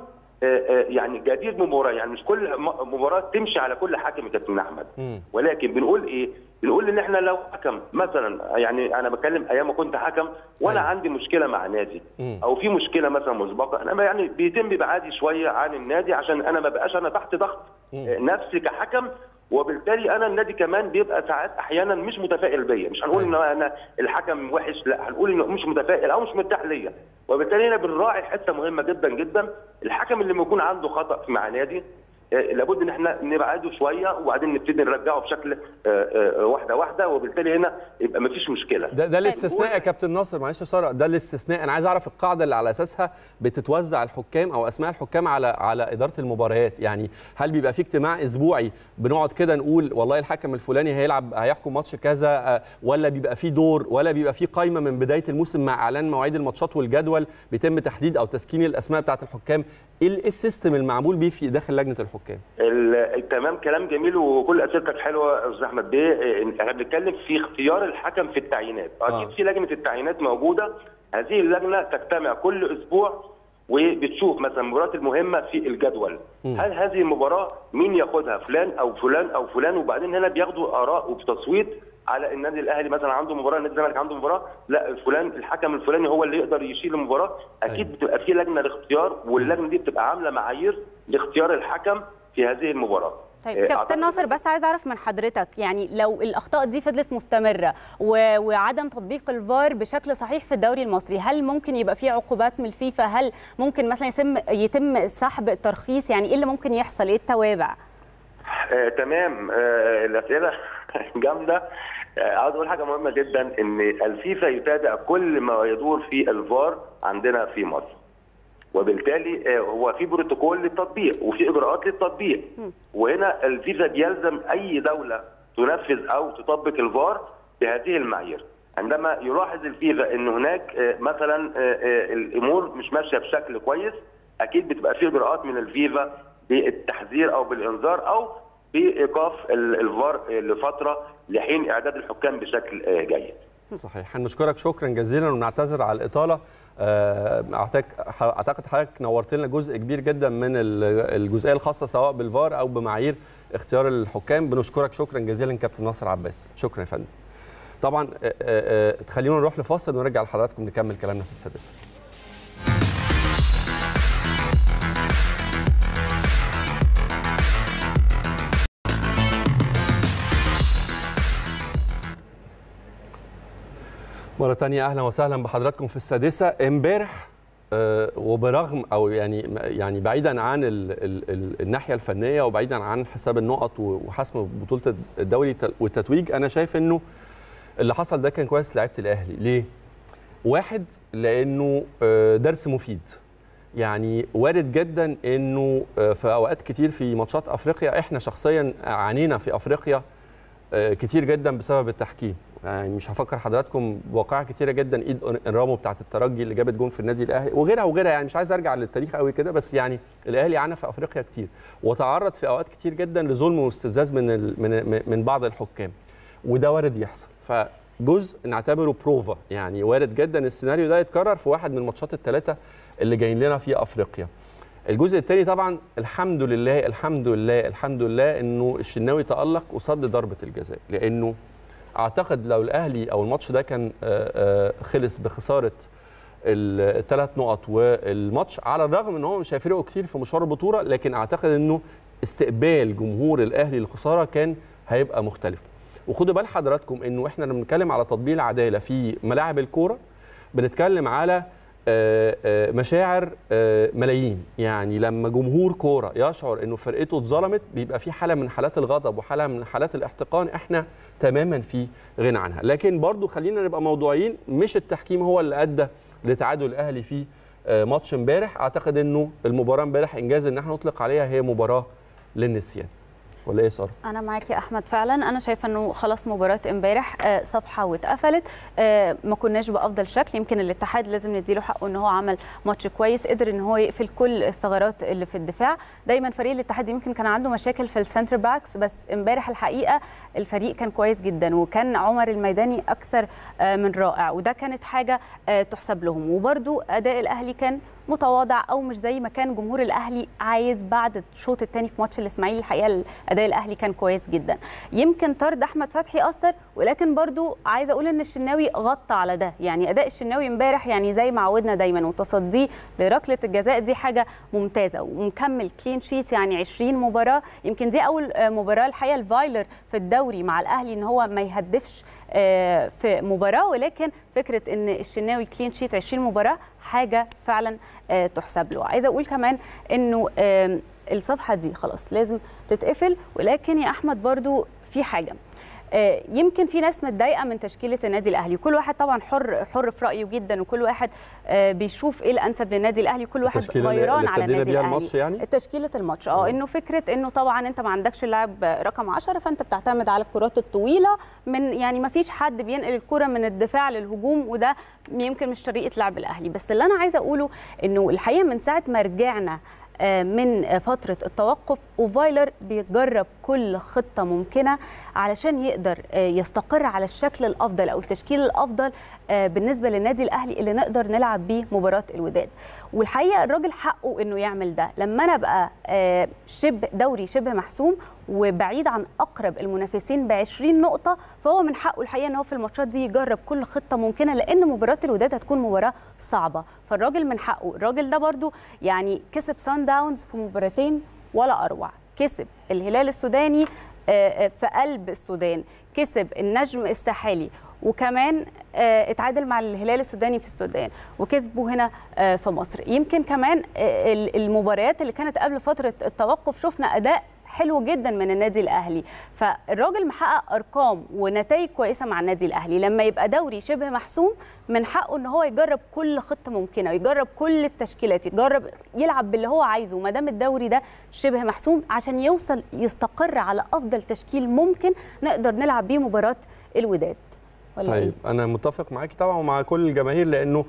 يعني جدير مباراة يعني مش كل مباراة تمشي على كل حكم يا كابتن أحمد. ولكن بنقول إيه؟ بنقول إن إحنا لو حكم مثلا يعني أنا بتكلم أيام ما كنت حكم وأنا أيوة. عندي مشكلة مع نادي أو في مشكلة مثلا مسبقة أنا يعني بيتم ابعادي شوية عن النادي عشان أنا ما بقاش أنا تحت ضغط نفسي كحكم وبالتالي أنا النادي كمان بيبقى ساعات أحيانا مش متفائل بيا. مش هنقول إن أنا الحكم وحش لا هنقول إنه مش متفائل أو مش مرتاح ليا. وبالتالي هنا بنراعي حتة مهمة جدا جدا. الحكم اللي بيكون عنده خطأ مع نادي لابد ان إحنا نبعده شوية وبعدين نبتدي نرجعه بشكل واحدة واحدة وبالتالي هنا يبقى ما فيش مشكلة. ده ده الاستثناء يا كابتن ناصر معلش يا سارة ده الاستثناء. أنا عايز أعرف القاعدة اللي على أساسها بتتوزع الحكام أو أسماء الحكام على على إدارة المباريات. يعني هل بيبقى في اجتماع أسبوعي بنقعد كده نقول والله الحكم الفلاني هيلعب هيحكم ماتش كذا ولا بيبقى في دور ولا بيبقى في قائمه من بداية الموسم مع إعلان مواعيد الماتشات والجدول بيتم تحديد أو تسكين الأسماء بتاعة الحكام إيه السيستم المعمول بيه في داخل لجنة الحكام؟ تمام كلام جميل وكل أسئلتك حلوة يا أستاذ أحمد. بيه إحنا بنتكلم في اختيار الحكم في التعيينات. أكيد آه. في لجنة التعيينات موجودة. هذه اللجنة تجتمع كل أسبوع وبتشوف مثلا المباريات المهمة في الجدول. م. هل هذه المباراة مين ياخدها؟ فلان أو فلان أو فلان وبعدين هنا بياخدوا آراء وبتصويت على النادي الأهلي مثلا عنده مباراة النادي الزمالك عنده مباراة لا فلان الحكم الفلاني هو اللي يقدر يشيل المباراة. أكيد أيوة. بتبقى في لجنة لاختيار واللجنة دي بتبقى عاملة معايير لاختيار الحكم في هذه المباراة. طيب كابتن ناصر بس عايز أعرف من حضرتك يعني لو الأخطاء دي فضلت مستمرة و... وعدم تطبيق الفار بشكل صحيح في الدوري المصري هل ممكن يبقى في عقوبات من الفيفا؟ هل ممكن مثلا يتم يتم سحب الترخيص؟ يعني إيه اللي ممكن يحصل؟ إيه التوابع؟ آه، تمام. آه، الأسئلة جامدة. عاوز أقول حاجة مهمة جدا إن الفيفا يتابع كل ما يدور في الفار عندنا في مصر. وبالتالي هو في بروتوكول للتطبيق وفي إجراءات للتطبيق. وهنا الفيفا بيلزم أي دولة تنفذ أو تطبق الفار بهذه المعايير. عندما يلاحظ الفيفا إن هناك مثلا الأمور مش ماشية بشكل كويس أكيد بتبقى في إجراءات من الفيفا بالتحذير أو بالإنذار أو بايقاف الفار لفترة لحين إعداد الحكام بشكل جيد. صحيح. هنشكرك شكرا جزيلا ونعتذر على الإطالة. اعتقد أعتقد حضرتك نورت لنا جزء كبير جدا من الجزئية الخاصة سواء بالفار أو بمعايير اختيار الحكام. بنشكرك شكرا جزيلا كابتن ناصر عباس. شكرا يا فندم. طبعا خلينا نروح لفاصل ونرجع لحضراتكم نكمل كلامنا في السادسة. مرة تانية أهلا وسهلا بحضراتكم في السادسة. امبارح آه وبرغم أو يعني يعني بعيدا عن ال ال ال الناحية الفنية وبعيدا عن حساب النقط وحسم بطولة الدوري والتتويج أنا شايف إنه اللي حصل ده كان كويس لعيبة الأهلي. ليه؟ واحد لأنه آه درس مفيد. يعني وارد جدا إنه آه في أوقات كتير في ماتشات أفريقيا إحنا شخصيا عانينا في أفريقيا كتير جدا بسبب التحكيم. يعني مش هفكر حضراتكم بواقعة كتيرة جدا إيد إنرامو بتاعة الترجي اللي جابت جون في النادي الأهلي. وغيرها وغيرها يعني مش عايز أرجع للتاريخ قوي كده بس يعني الأهلي عانى في أفريقيا كتير وتعرض في أوقات كتير جدا لظلم واستفزاز من من من بعض الحكام. وده وارد يحصل. فجزء نعتبره بروفا. يعني وارد جدا السيناريو ده يتكرر في واحد من الماتشات الثلاثه اللي جايين لنا في أفريقيا. الجزء الثاني طبعا الحمد لله الحمد لله الحمد لله إنه الشناوي تألق وصد ضربة الجزاء لأنه أعتقد لو الأهلي أو الماتش ده كان خلص بخسارة الثلاث نقط والماتش على الرغم إن هو مش هيفرقوا كتير في مشوار البطولة لكن أعتقد إنه استقبال جمهور الأهلي للخسارة كان هيبقى مختلف. وخدوا بال حضراتكم إنه إحنا لما بنتكلم على تطبيق العدالة في ملاعب الكورة بنتكلم على مشاعر ملايين. يعني لما جمهور كورة يشعر إنه فرقته اتظلمت بيبقى في حالة من حالات الغضب وحالة من حالات الاحتقان إحنا تماما في غنى عنها. لكن برضو خلينا نبقى موضوعيين. مش التحكيم هو اللي أدى لتعادل الأهلي في ماتش امبارح. أعتقد إنه المباراة امبارح إن جاز إن إحنا نطلق عليها هي مباراة للنسيان. ولا إيه أنا معاك يا أحمد فعلا. أنا شايفة إنه خلاص مباراة امبارح آه، صفحة واتقفلت. آه، ما كناش بأفضل شكل. يمكن الاتحاد لازم نديله حقه إن هو عمل ماتش كويس قدر إن هو يقفل كل الثغرات اللي في الدفاع. دايما فريق الاتحاد يمكن كان عنده مشاكل في ال center backs بس امبارح الحقيقة الفريق كان كويس جدا وكان عمر الميداني أكثر آه، من رائع. وده كانت حاجة تحسب لهم. وبرده أداء الأهلي كان متواضع أو مش زي ما كان جمهور الأهلي عايز بعد الشوط الثاني في ماتش الإسماعيلي الحقيقة. أداء الأهلي كان كويس جدا. يمكن طرد أحمد فتحي أثر ولكن برضو عايزه أقول إن الشناوي غطى على ده. يعني أداء الشناوي امبارح يعني زي ما عودنا دايما وتصديه لركلة الجزاء دي حاجة ممتازة. ومكمل clean sheet يعني 20 مباراة. يمكن دي أول آه، مباراة الحقيقة الفايلر في الدوري مع الأهلي إن هو ما يهدفش آه، في مباراة. ولكن فكرة إن الشناوي كلين شيت 20 مباراة حاجة فعلا آه، تحسب له. عايزه أقول كمان إنه الصفحة دي. خلاص لازم تتقفل. ولكن يا أحمد برضو في حاجة. آه، يمكن في ناس متضايقة من تشكيلة النادي الأهلي. كل واحد طبعا حر حر في رأيه جدا وكل واحد آه، بيشوف إيه الأنسب للنادي الأهلي. كل واحد غيران على النادي الأهلي. الماتش يعني؟ تشكيلة الماتش. آه إنه فكرة إنه طبعا أنت ما عندكش اللاعب رقم 10 فأنت بتعتمد على الكرات الطويلة. من يعني ما فيش حد بينقل الكرة من الدفاع للهجوم وده يمكن مش طريقة لعب الأهلي. بس اللي أنا عايزة أقوله إنه الحقيقة من ساعة ما رجعنا من فترة التوقف وفايلر بيجرب كل خطة ممكنة علشان يقدر آه، يستقر على الشكل الأفضل أو التشكيل الأفضل آه، بالنسبة للنادي الأهلي اللي نقدر نلعب بيه مباراة الوداد. والحقيقة الراجل حقه إنه يعمل ده. لما أنا أبقى آه، شبه دوري شبه محسوم وبعيد عن أقرب المنافسين ب 20 نقطة فهو من حقه الحقيقة إن هو في الماتشات دي يجرب كل خطة ممكنة لأن مباراة الوداد هتكون مباراة صعبة. فالراجل من حقه الراجل ده برضو يعني كسب سان داونز في مباراتين ولا أروع. كسب الهلال السوداني آه، آه، في قلب السودان. كسب النجم الساحلي. وكمان آه، اتعادل مع الهلال السوداني في السودان. وكسبوا هنا في مصر. يمكن كمان ال- المباريات اللي كانت قبل فترة التوقف شفنا أداء حلو جدا من النادي الأهلي. فالراجل محقق أرقام ونتائج كويسة مع النادي الأهلي. لما يبقى دوري شبه محسوم من حقه إن هو يجرب كل خطة ممكنة يجرب كل التشكيلات يجرب يلعب باللي هو عايزه ما دام الدوري ده شبه محسوم عشان يوصل يستقر على أفضل تشكيل ممكن نقدر نلعب بيه مباراة الوداد. ولا طيب أنا متفق معاكي طبعا ومع كل الجماهير لأنه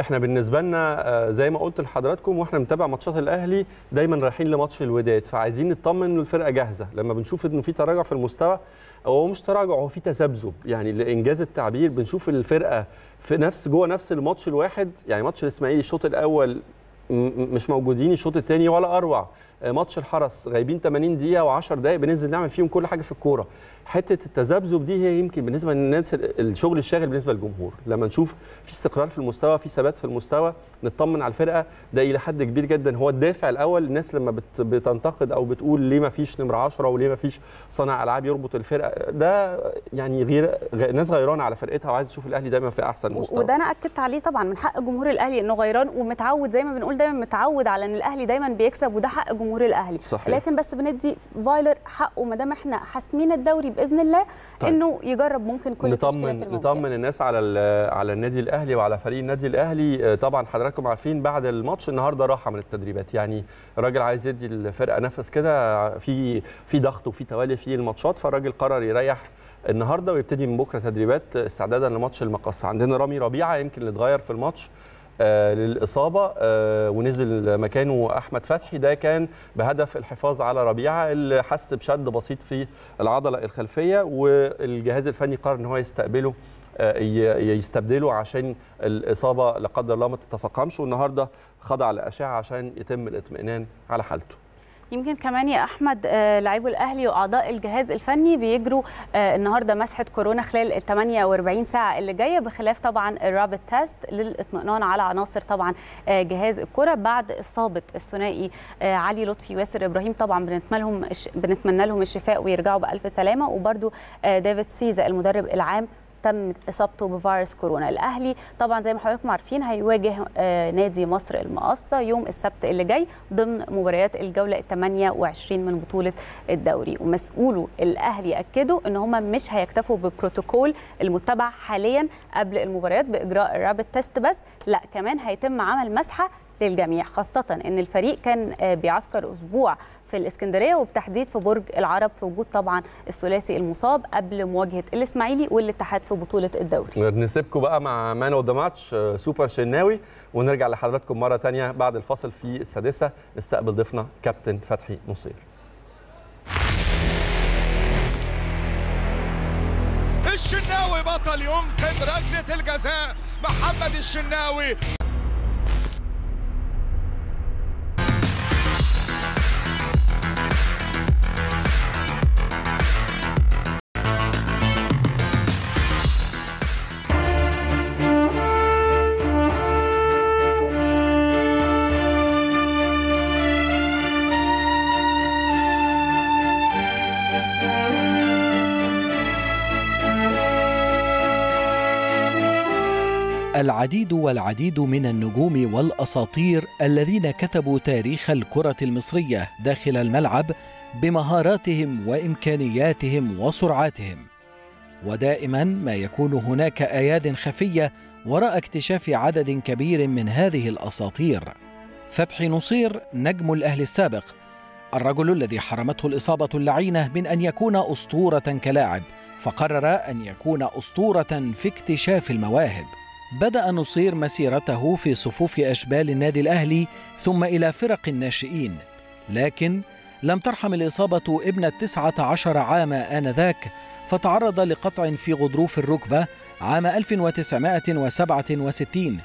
إحنا بالنسبة لنا آه، زي ما قلت لحضراتكم وإحنا بنتابع ماتشات الأهلي دايما رايحين لماتش الوداد فعايزين نطمن ان الفرقة جاهزة. لما بنشوف إنه في تراجع في المستوى هو مش تراجع هو في تذبذب يعني لإنجاز التعبير بنشوف الفرقة في نفس جوه نفس الماتش الواحد. يعني ماتش الإسماعيلي الشوط الأول مش موجودين الشوط الثاني ولا أروع. ماتش الحرس غايبين 80 دقيقة و10 دقائق بننزل نعمل فيهم كل حاجة في الكورة. حتة التذبذب دي هي يمكن بالنسبة للناس الشغل الشاغل بالنسبة للجمهور. لما نشوف في استقرار في المستوى في ثبات في المستوى نطمن على الفرقة ده إلى حد كبير جدا. هو الدافع الأول الناس لما بت بتنتقد أو بتقول ليه ما فيش نمرة 10 وليه ما فيش صانع ألعاب يربط الفرقة ده يعني غير ناس غيرانة على فرقتها وعايز تشوف الأهلي دايما في أحسن مستوى. وده أنا أكدت عليه طبعا من حق جمهور الأهلي إنه غيران ومتعود زي ما بنقول دايما متعود على إن الأهلي دايما بيكسب وده حق جمهور الأهلي صحيح. لكن بس بندي فايلر حقه ما دام إحنا حاسمين الدوري بإذن الله طيب. إنه يجرب ممكن كل نطمن. نطمن الناس على على النادي الأهلي وعلى فريق النادي الأهلي آه، طبعا حضراتكم عارفين بعد الماتش النهارده راحة من التدريبات يعني الراجل عايز يدي الفرقة نفس كده في في ضغط وفي توالي في الماتشات فالراجل قرر يريح النهارده ويبتدي من بكرة تدريبات استعدادا لماتش المقصه عندنا رامي ربيعة يمكن اللي اتغير في الماتش للإصابة آه، ونزل مكانه أحمد فتحي. ده كان بهدف الحفاظ على ربيعة اللي حس بشد بسيط في العضلة الخلفية والجهاز الفني قرر إن هو يستقبله آه، يستبدله عشان الإصابة لا قدر الله ما تتفاقمش. والنهاردة خضع لأشعة عشان يتم الاطمئنان على حالته. يمكن كمان يا أحمد آه، لاعبو الأهلي وأعضاء الجهاز الفني بيجروا آه، النهارده مسحة كورونا خلال ال 48 ساعة اللي جاية بخلاف طبعا الرابط تيست للاطمئنان على عناصر طبعا آه، جهاز الكرة بعد اصابه الثنائي علي لطفي وياسر إبراهيم طبعا بنتمنى لهم بنتمنى لهم الشفاء ويرجعوا بألف سلامة وبرده ديفيد سيزا المدرب العام تم اصابته بفيروس كورونا. الأهلي طبعا زي ما حضراتكم عارفين هيواجه آه، نادي مصر المقاصه يوم السبت اللي جاي ضمن مباريات الجولة ال 28 من بطولة الدوري. ومسؤولو الأهلي اكدوا إن هم مش هيكتفوا بالبروتوكول المتبع حاليا قبل المباريات بإجراء ال rapid test بس لا كمان هيتم عمل مسحة للجميع خاصة أن الفريق كان آه، بيعسكر أسبوع في الإسكندرية وبتحديد في برج العرب في وجود طبعا الثلاثي المصاب قبل مواجهة الإسماعيلي والاتحاد في بطولة الدوري. نسيبكم بقى مع man of the match super شناوي ونرجع لحضراتكم مرة ثانية بعد الفاصل في السادسة. نستقبل ضيفنا كابتن فتحي نصير. الشناوي بطل ينقذ ركلة الجزاء محمد الشناوي. العديد والعديد من النجوم والأساطير الذين كتبوا تاريخ الكرة المصرية داخل الملعب بمهاراتهم وإمكانياتهم وسرعاتهم. ودائما ما يكون هناك أياد خفية وراء اكتشاف عدد كبير من هذه الأساطير. فتحي نصير نجم الأهلي السابق الرجل الذي حرمته الإصابة اللعينة من أن يكون أسطورة كلاعب فقرر أن يكون أسطورة في اكتشاف المواهب. بدأ نصير مسيرته في صفوف أشبال النادي الأهلي ثم إلى فرق الناشئين. لكن لم ترحم الإصابة ابن التسعة عشر عام آنذاك فتعرض لقطع في غضروف الركبة عام 1967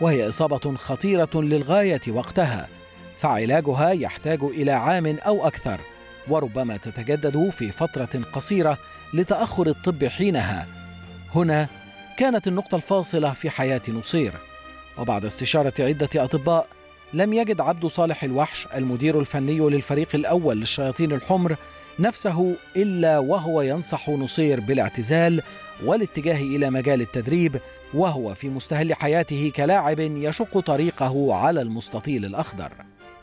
وهي إصابة خطيرة للغاية وقتها. فعلاجها يحتاج إلى عام أو أكثر وربما تتجدد في فترة قصيرة لتأخر الطب حينها. هنا كانت النقطة الفاصلة في حياة نصير. وبعد استشارة عدة أطباء لم يجد عبد صالح الوحش المدير الفني للفريق الأول للشياطين الحمر نفسه إلا وهو ينصح نصير بالاعتزال والاتجاه إلى مجال التدريب وهو في مستهل حياته كلاعب يشق طريقه على المستطيل الأخضر.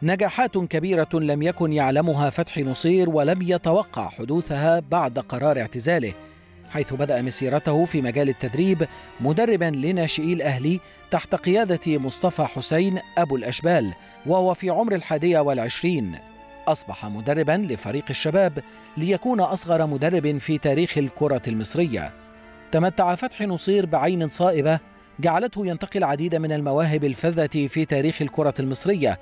نجاحات كبيرة لم يكن يعلمها فتحي نصير ولم يتوقع حدوثها بعد قرار اعتزاله. حيث بدأ مسيرته في مجال التدريب مدربا لناشئي الأهلي تحت قيادة مصطفى حسين أبو الأشبال وهو في عمر الحادية والعشرين. أصبح مدربا لفريق الشباب ليكون أصغر مدرب في تاريخ الكرة المصرية. تمتع فتحي نصير بعين صائبة جعلته ينتقي العديد من المواهب الفذة في تاريخ الكرة المصرية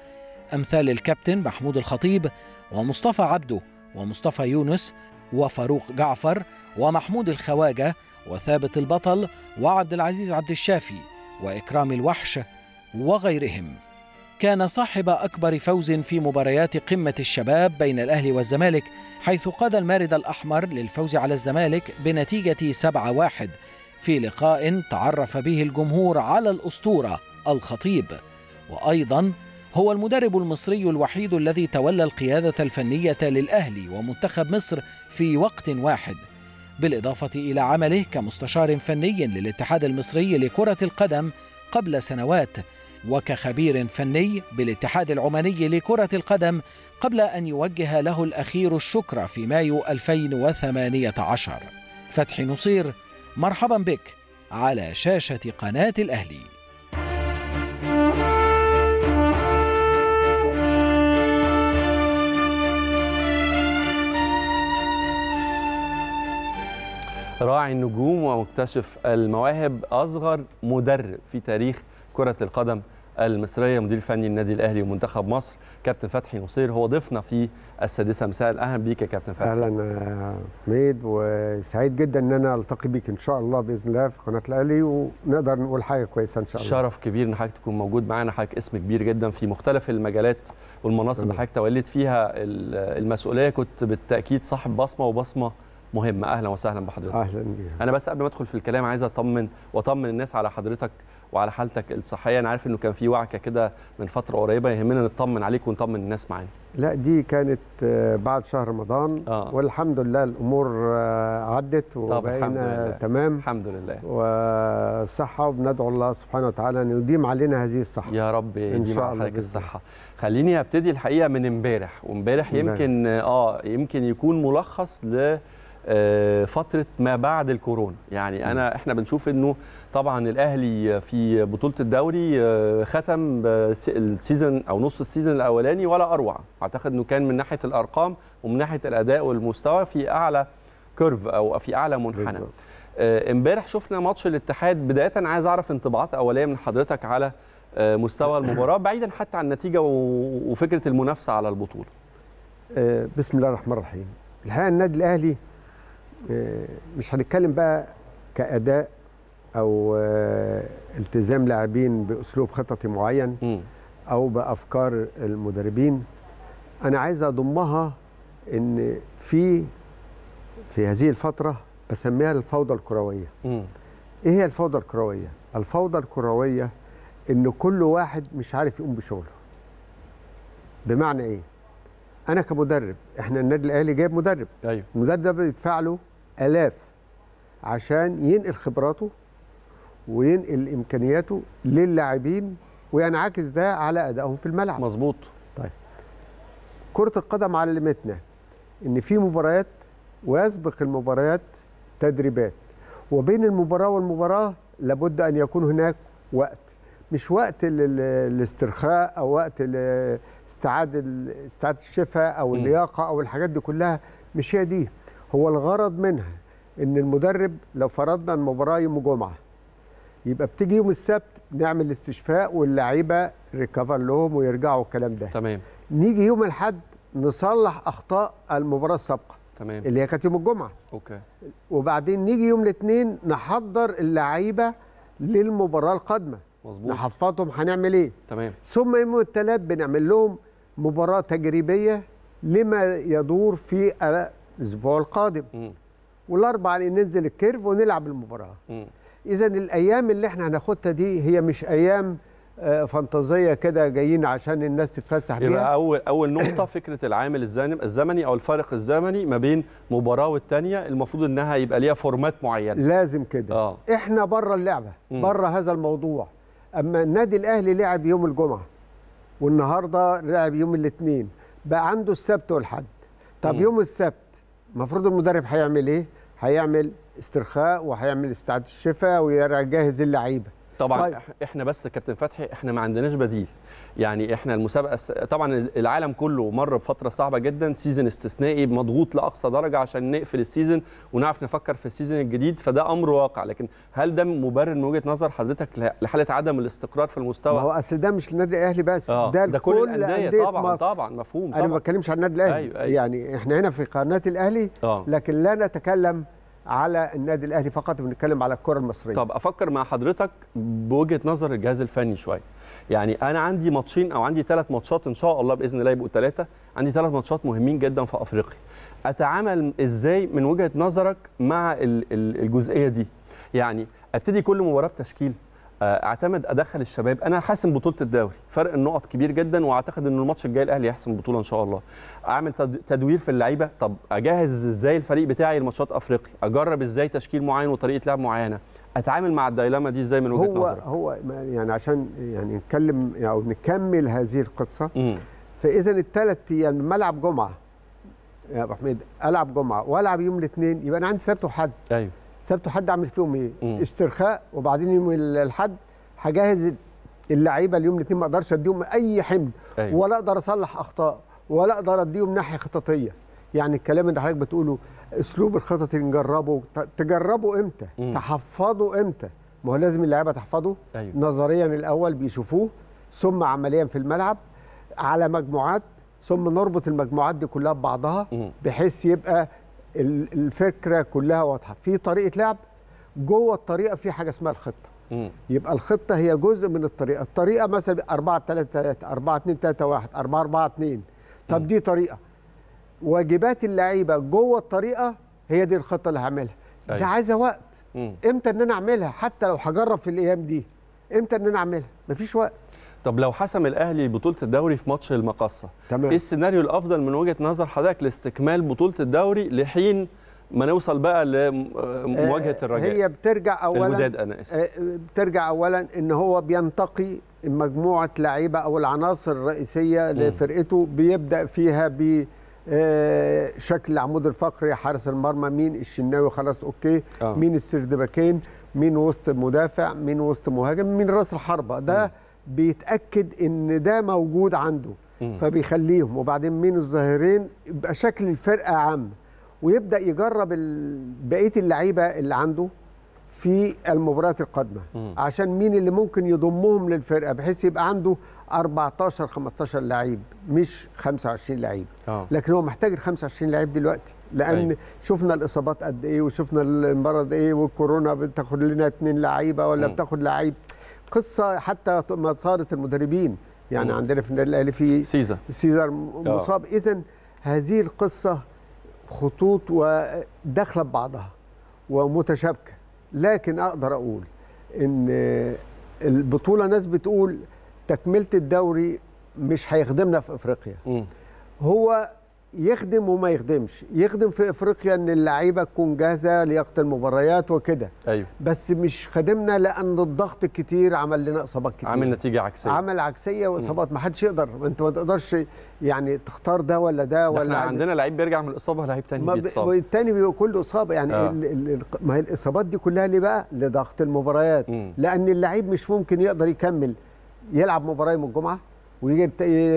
أمثال الكابتن محمود الخطيب ومصطفى عبده ومصطفى يونس وفاروق جعفر ومحمود الخواجة وثابت البطل وعبد العزيز عبد الشافي وإكرام الوحش وغيرهم. كان صاحب أكبر فوز في مباريات قمة الشباب بين الأهلي والزمالك حيث قاد المارد الأحمر للفوز على الزمالك بنتيجة 7-1 في لقاء تعرف به الجمهور على الأسطورة الخطيب. وأيضا هو المدرب المصري الوحيد الذي تولى القيادة الفنية للأهلي ومنتخب مصر في وقت واحد. بالإضافة إلى عمله كمستشار فني للاتحاد المصري لكرة القدم قبل سنوات وكخبير فني بالاتحاد العماني لكرة القدم قبل أن يوجه له الأخير الشكر في مايو 2018 فتحي نصير مرحبا بك على شاشة قناة الأهلي. راعي النجوم ومكتشف المواهب أصغر مدرب في تاريخ كرة القدم المصرية مدير فني النادي الأهلي ومنتخب مصر كابتن فتحي نصير. هو ضيفنا في السادسة. مساء أهلا بيك يا كابتن فتحي. أهلا يا حميد وسعيد جدا إن أنا ألتقي بيك إن شاء الله بإذن الله في قناة الأهلي ونقدر نقول حاجة كويسة إن شاء الله. شرف كبير إن حضرتك تكون موجود معانا. حضرتك اسم كبير جدا في مختلف المجالات والمناصب اللي حضرتك توليت فيها المسؤولية. كنت بالتأكيد صاحب بصمة وبصمة مهمه أهلا وسهلا بحضرتك. أهلا بيك أنا بس قبل ما أدخل في الكلام عايز أطمن وأطمن الناس على حضرتك وعلى حالتك الصحية. أنا عارف إنه كان في وعكة كده من فترة قريبة. يهمنا نطمن عليك ونطمن الناس معانا. لا دي كانت بعد شهر رمضان. آه. والحمد لله الأمور عدت وبقينا تمام. الحمد لله. والصحة وبندعو الله سبحانه وتعالى أن يديم علينا هذه الصحة. يا رب يديم على حضرتك الصحة. خليني أبتدي الحقيقة من امبارح. وامبارح يمكن آه يمكن يكون ملخص ل آه، فترة ما بعد الكورونا. يعني انا إحنا بنشوف إنه طبعا الأهلي في بطولة الدوري آه، ختم بس- ال season أو نص ال season الأولاني ولا أروع. أعتقد إنه كان من ناحية الأرقام ومن ناحية الأداء والمستوى في أعلى curve أو في أعلى منحنى. آه، إمبارح شفنا ماتش الاتحاد. بداية عايز أعرف انطباعات أولية من حضرتك على آه، مستوى المباراة بعيدا حتى عن النتيجة وفكرة المنافسة على البطولة. آه، بسم الله الرحمن الرحيم. الحقيقة النادي الأهلي آه، مش هنتكلم بقى كأداء أو آه، التزام لاعبين بأسلوب خططي معين. أو بأفكار المدربين. أنا عايز أضمها إن في في هذه الفترة بسميها الفوضى الكروية. إيه هي الفوضى الكروية؟ الفوضى الكروية إن كل واحد مش عارف يقوم بشغله. بمعنى إيه؟ أنا كمدرب إحنا النادي الأهلي جايب مدرب. أيوه. المدرب ده بيدفع له آلاف عشان ينقل خبراته وينقل إمكانياته للاعبين وينعكس ده على أدائهم في الملعب. مظبوط. كرة القدم علمتنا إن في مباريات ويسبق المباريات تدريبات وبين المباراة والمباراة لابد أن يكون هناك وقت مش وقت الاسترخاء أو وقت ال- استعادة الشفاء أو مم. اللياقة أو الحاجات دي كلها مش هي دي. هو الغرض منها إن المدرب لو فرضنا المباراة يوم جمعة يبقى بتيجي يوم السبت نعمل استشفاء واللعيبة ريكفر لهم ويرجعوا الكلام ده. تمام. نيجي يوم الأحد نصلح أخطاء المباراة السابقة تمام. اللي هي كانت يوم الجمعة. أوكي. وبعدين نيجي يوم الاثنين نحضر اللعيبة للمباراة القادمة. مظبوط. نحفظهم هنعمل إيه؟ تمام. ثم يوم الثلاث بنعمل لهم مباراة تجريبية لما يدور في الأسبوع القادم. مم. والاربعاء ننزل ال curve ونلعب المباراة. اذا الأيام اللي إحنا هناخدها دي هي مش أيام آه، فانتازية كده جايين عشان الناس تتفسح بيها. يبقى أول أول نقطة فكرة العامل الزمني أو الفارق الزمني ما بين مباراة والثانيه المفروض إنها يبقى ليها format معين. لازم كده. آه. إحنا بره اللعبة. بره هذا الموضوع. أما النادي الأهلي لعب يوم الجمعة والنهاردة لعب يوم الاثنين. بقى عنده السبت والحد. طب مم. يوم السبت المفروض المدرب هيعمل إيه؟ هيعمل استرخاء وهيعمل استعادة الشفاء ويجهز اللعيبه طبعا طيب. إحنا بس كابتن فتحي إحنا ما عندناش بديل. يعني إحنا المسابقة طبعا العالم كله مر بفترة صعبة جدا season استثنائي مضغوط لأقصى درجة عشان نقفل ال season ونعرف نفكر في السيزون الجديد فده أمر واقع. لكن هل ده مبرر من وجهة نظر حضرتك لحالة عدم الاستقرار في ما المستوى هو أصل ده مش النادي الأهلي بس آه ده, ده كل الأندية. طبعا مصر. طبعا مفهوم أنا ما طبعا. بتكلمش عن النادي الأهلي. أيوة، أيوة. يعني إحنا هنا في قناة الأهلي آه. لكن لا نتكلم على النادي الأهلي فقط بنتكلم على الكرة المصرية. طب أفكر مع حضرتك بوجهة نظر الجهاز الفني شوية. يعني أنا عندي ماتشين أو عندي ثلاث ماتشات إن شاء الله بإذن الله يبقوا ثلاثة عندي ثلاث ماتشات مهمين جدا في أفريقيا. أتعامل إزاي من وجهة نظرك مع ال- ال- الجزئية دي؟ يعني أبتدي كل مباراة بتشكيل. اعتمد ادخل الشباب. أنا حاسم بطولة الدوري فرق النقط كبير جدا واعتقد ان الماتش الجاي الاهلي يحسم البطولة ان شاء الله. اعمل تد- تدوير في اللعيبة. طب اجهز إزاي الفريق بتاعي لماتشات افريقيا؟ اجرب إزاي تشكيل معين وطريقة لعب معينة؟ اتعامل مع الدايلاما دي إزاي من وجهة هو نظرك؟ هو ما- يعني عشان يعني نتكلم أو نكمل هذه القصة. فإذا الثلاث أيام لما العب جمعة يا أبو حميد ألعب جمعة وألعب يوم الاثنين يبقى أنا عندي سبت وحد. أيوه. سبت وحد أعمل فيهم إيه؟ مم. استرخاء وبعدين يوم ال- الحد هجهز اللعيبة اليوم الاثنين ما أقدرش أديهم أي حمل أيوه ولا أقدر أصلح أخطاء ولا أقدر أديهم ناحية خططية يعني الكلام اللي حضرتك بتقوله أسلوب الخطط اللي نجربه تجربه إمتى مم. تحفظه إمتى ما هو لازم اللعيبة تحفظه أيوه نظريا الأول بيشوفوه ثم عمليا في الملعب على مجموعات ثم نربط المجموعات دي كلها ببعضها. بحيث يبقى الفكرة كلها واضحة. في طريقة لعب جوه الطريقة في حاجة اسمها الخطة. مم. يبقى الخطة هي جزء من الطريقة. الطريقة مثلا 4 3 3 4 2 3 1 4 4 2 طب مم. دي طريقة. واجبات اللعيبة جوه الطريقة هي دي الخطة اللي هعملها. أيوة. ده عايزة وقت. مم. إمتى ان أنا اعملها؟ حتى لو هجرب في الأيام دي. إمتى ان أنا اعملها؟ مفيش وقت. طب لو حسم الأهلي بطولة الدوري في ماتش المقصه إيه تمام السيناريو الأفضل من وجهة نظر حضرتك لاستكمال بطولة الدوري لحين ما نوصل بقى لمواجهه آه، الرجاء؟ هي بترجع اولا الوداد أنا آسف. آه، بترجع اولا إن هو بينتقي مجموعة لعيبة أو العناصر الرئيسية لفرقته بيبدأ فيها آه، شكل العمود الفقري حارس المرمى مين الشناوي خلاص أوكي. آه. مين السردباكين مين وسط مدافع؟ مين وسط مهاجم؟ مين رأس الحربة؟ ده بيتأكد إن ده موجود عنده مم. فبيخليهم وبعدين مين الظاهرين يبقى شكل الفرقة عام ويبدأ يجرب بقية اللعيبة اللي عنده في المباريات القادمة مم. عشان مين اللي ممكن يضمهم للفرقة بحيث يبقى عنده 14 15 لعيب مش 25 لعيب آه لكن هو محتاج ال 25 لعيب دلوقتي لأن أيوة. شفنا الإصابات قد إيه وشفنا المرض إيه والكورونا بتاخد لنا اثنين لعيبة ولا مم. بتاخد لعيب قصة حتى ما صارت المدربين يعني. عندنا في النادي الأهلي في سيزا سيزر مصاب. اذا هذه القصة خطوط وداخله ببعضها ومتشابكة. لكن أقدر أقول إن البطولة ناس بتقول تكملة الدوري مش هيخدمنا في إفريقيا. مم. هو يخدم وما يخدمش. يخدم في إفريقيا إن اللعيبة تكون جاهزة لياقة المباريات وكده. أيوه. بس مش خدمنا لأن الضغط الكتير عمل لنا إصابات كتير. عامل نتيجة عكسية. عمل عكسية وإصابات. ما حدش يقدر. أنت ما تقدرش يعني تختار ده ولا ده ولا إحنا عندنا لعيب بيرجع من الإصابة لعيب تاني بيتصاب. والتاني بيبقى كله إصابة. يعني آه. ال ال ال ما هي الإصابات دي كلها ليه بقى؟ لضغط المباريات. مم. لأن اللعيب مش ممكن يقدر يكمل. يلعب مباراة يوم الجمعة ويجي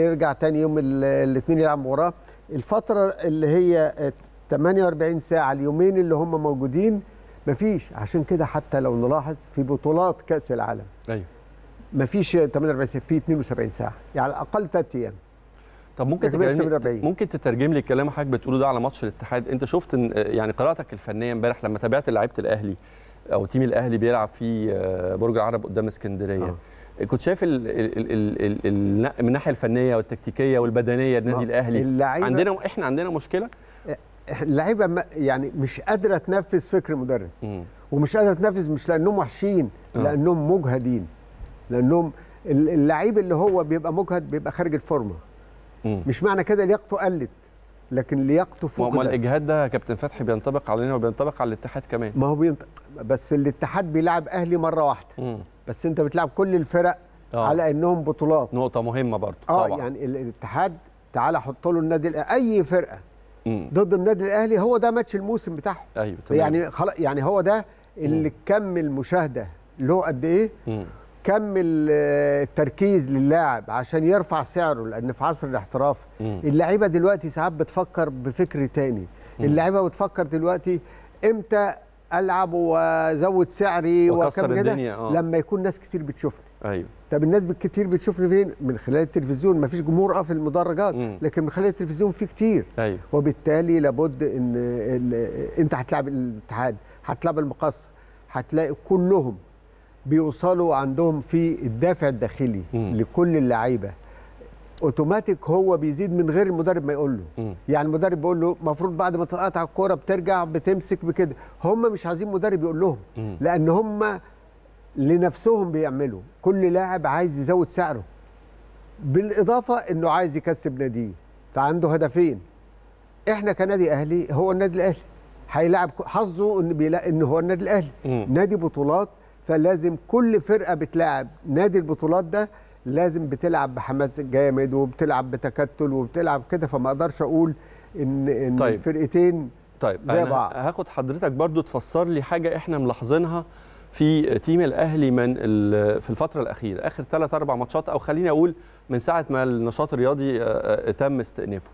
يرجع تاني يوم الاثنين يلعب مباراة. الفترة اللي هي 48 ساعة اليومين اللي هم موجودين مفيش. عشان كده حتى لو نلاحظ في بطولات كأس العالم. أيوه. مفيش 48 ساعة في 72 ساعة. يعني على الأقل ثلاث أيام. طب ممكن 48. ممكن تترجم لي الكلام حضرتك بتقوله ده على ماتش الاتحاد؟ أنت شفت إن يعني قراءتك الفنية امبارح لما تابعت لعيبة الأهلي أو تيم الأهلي بيلعب في آه، برج العرب قدام اسكندرية. كنت شايف ال ال ال ال ال ال من الناحية الفنية والتكتيكية والبدنية النادي الأهلي اللعيبة- عندنا إحنا عندنا مشكلة اللعيبة يعني مش قادرة تنفذ فكر المدرب مم. ومش قادرة تنفذ مش لأنهم وحشين آه. لأنهم مجهدين لأنهم ال- اللعيب اللي هو بيبقى مجهد بيبقى خارج الفورمة. مش معنى كده لياقته قلت لكن لياقته ما ما الإجهاد ده يا كابتن فتحي بينطبق علينا وبينطبق على الاتحاد كمان ما هو بينط... بس الاتحاد بيلعب أهلي مرة واحدة. بس انت بتلعب كل الفرق آه. على انهم بطولات. نقطة مهمة برضه. آه طبعا. يعني ال- الاتحاد تعالى حط له النادي أي فرقة مم. ضد النادي الأهلي هو ده ماتش الموسم بتاعهم. أيوه تمام. يعني خلاص يعني هو ده اللي كم المشاهدة له قد إيه؟ مم. كم ال- التركيز للاعب عشان يرفع سعره لأن في عصر الاحتراف مم. اللعيبة دلوقتي ساعات بتفكر بفكر تاني. اللعيبة بتفكر دلوقتي إمتى ألعب وأزود سعري كده الدنيا، آه. لما يكون ناس كتير بتشوفني. أيوه. طب الناس كتير بتشوفني فين؟ من خلال التلفزيون. مفيش جمهور آه في المدرجات مم. لكن من خلال التلفزيون في كتير. أيوه. وبالتالي لابد إن ال- أنت هتلعب الاتحاد هتلعب المقص هتلاقي كلهم بيوصلوا عندهم في الدافع الداخلي مم. لكل اللعيبة. اوتوماتيك هو بيزيد من غير المدرب ما يقول له. يعني المدرب بيقول له المفروض بعد ما تقطع الكورة بترجع بتمسك بكده. هم مش عايزين مدرب يقول لهم. لأن هم لنفسهم بيعملوا. كل لاعب عايز يزود سعره. بالإضافة إنه عايز يكسب ناديه فعنده هدفين. إحنا كنادي أهلي هو النادي الأهلي. هيلاعب حظه إن بيلاقي إن هو النادي الأهلي. نادي بطولات فلازم كل فرقة بتلاعب. نادي البطولات ده لازم بتلعب بحماس جامد وبتلعب بتكتل وبتلعب كده فما أقدرش أقول ان إن طيب. الفرقتين طيب زي أنا بعض. هاخد حضرتك برضو تفسر لي حاجة إحنا ملاحظينها في تيم الأهلي من في الفترة الأخيرة آخر ثلاث أربع ماتشات أو خليني أقول من ساعة ما النشاط الرياضي آه، آه، تم استئنافه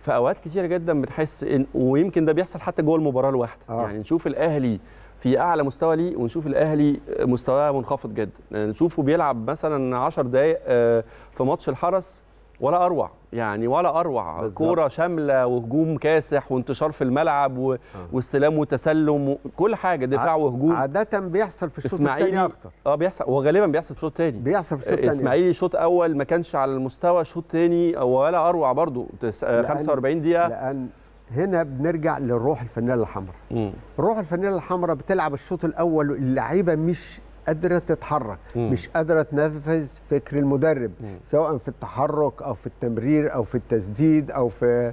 في أوقات كتيرة جدا بنحس ان ويمكن ده بيحصل حتى جوه المباراة الواحدة آه. يعني نشوف الأهلي في أعلى مستوى ليه ونشوف الأهلي مستواه منخفض جدا. نشوفه بيلعب مثلا 10 دقائق آه، في ماتش الحرس ولا أروع. يعني ولا أروع. كورة شاملة وهجوم كاسح وانتشار في الملعب و... واستلام وتسلم وكل حاجة دفاع وهجوم. عادة بيحصل في الشوط الثاني أكتر. آه بيحصل. هو غالبا بيحصل في الشوط الثاني بيحصل في الشوط الثاني إسماعيلي شوط أول ما كانش على المستوى شوط ثاني ولا أروع برضو تس... آه، لأن- 45 دقيقة. لأن هنا بنرجع للروح الفانيلا الحمراء مم. روح الفانيلا الحمراء بتلعب الشوط الأول اللعيبة مش قادرة تتحرك مم. مش قادرة تنفذ فكر المدرب مم. سواء في التحرك أو في التمرير أو في التسديد أو في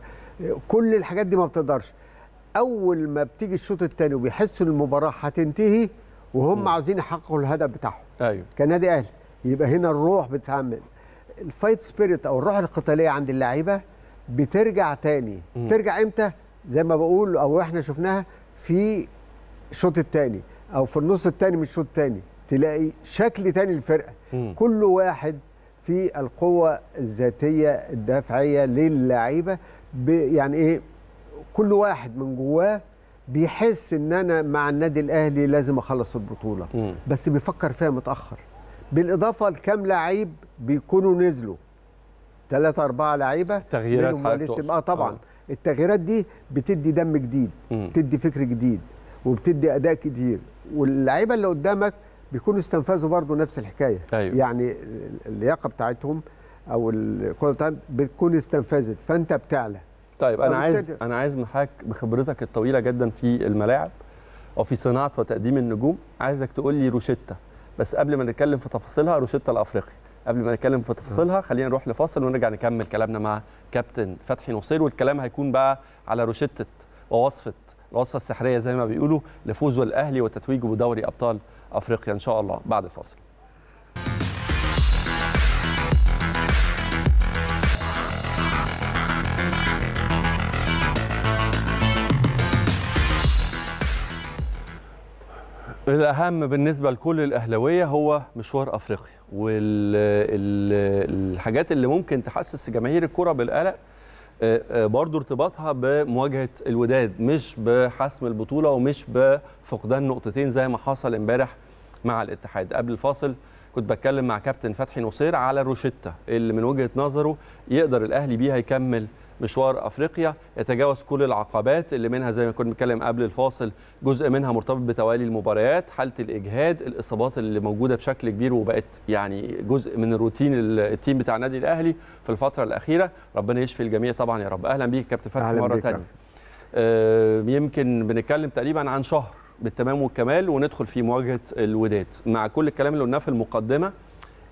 كل الحاجات دي ما بتقدرش أول ما بتيجي الشوط الثاني وبيحسوا المباراة هتنتهي وهم عاوزين يحققوا الهدف بتاعهم أيوه كنادي أهلي يبقى هنا الروح بتتعمل ال fight spirit أو الروح القتالية عند اللعيبة بترجع تاني. مم. ترجع إمتى؟ زي ما بقول أو إحنا شفناها في الشوط الثاني أو في النص الثاني من الشوط الثاني تلاقي شكل تاني للفرقة. كل واحد في القوة الذاتية الدافعية للاعيبه ب- يعني إيه كل واحد من جواه بيحس ان أنا مع النادي الاهلي لازم اخلص البطولة. مم. بس بيفكر فيها متأخر. بالاضافة لكام لعيب بيكونوا نزلوا. ثلاثة أربعة لعيبة تغييرات منهم. آه طبعا. آه. التغييرات دي بتدي دم جديد مم. بتدي فكر جديد وبتدي أداء كتير. واللعيبة اللي قدامك بيكونوا استنفذوا برضو نفس الحكاية. أيوة. يعني اللياقة بتاعتهم أو القوه بتاعتهم بتكون استنفذت فأنت بتعلى. طيب أنا عايز وبالتالي- أنا عايز من حضرتك بخبرتك الطويلة جدا في الملاعب أو في صناعة وتقديم النجوم. عايزك تقول لي روشيتا. بس قبل ما نتكلم في تفاصيلها روشيتا الأفريقي. قبل ما نتكلم في تفاصيلها خلينا نروح لفاصل ونرجع نكمل كلامنا مع كابتن فتحي نصير والكلام هيكون بقى على روشتة ووصفة الوصفة السحرية زي ما بيقولوا لفوزه الأهلي وتتويجه بدوري أبطال أفريقيا إن شاء الله بعد الفاصل. الأهم بالنسبة لكل الأهلاوية هو مشوار أفريقيا والحاجات اللي ممكن تحسس جماهير الكرة بالقلق آه، آه، برضو ارتباطها بمواجهة الوداد مش بحسم البطولة ومش بفقدان نقطتين زي ما حصل امبارح مع الاتحاد. قبل الفاصل كنت بتكلم مع كابتن فتحي نصير على الروشتة اللي من وجهة نظره يقدر الأهلي بيها يكمل مشوار أفريقيا يتجاوز كل العقبات اللي منها زي ما كنا بنتكلم قبل الفاصل جزء منها مرتبط بتوالي المباريات حالة الإجهاد الإصابات اللي موجودة بشكل كبير وبقت يعني جزء من الروتين ال- التيم بتاع النادي الأهلي في الفترة الأخيرة. ربنا يشفي الجميع طبعا يا رب. أهلا بيك كابتن فتحي مرة ثانية آه، يمكن بنتكلم تقريبا عن شهر بالتمام والكمال وندخل في مواجهة الوداد. مع كل الكلام اللي قلناه في المقدمة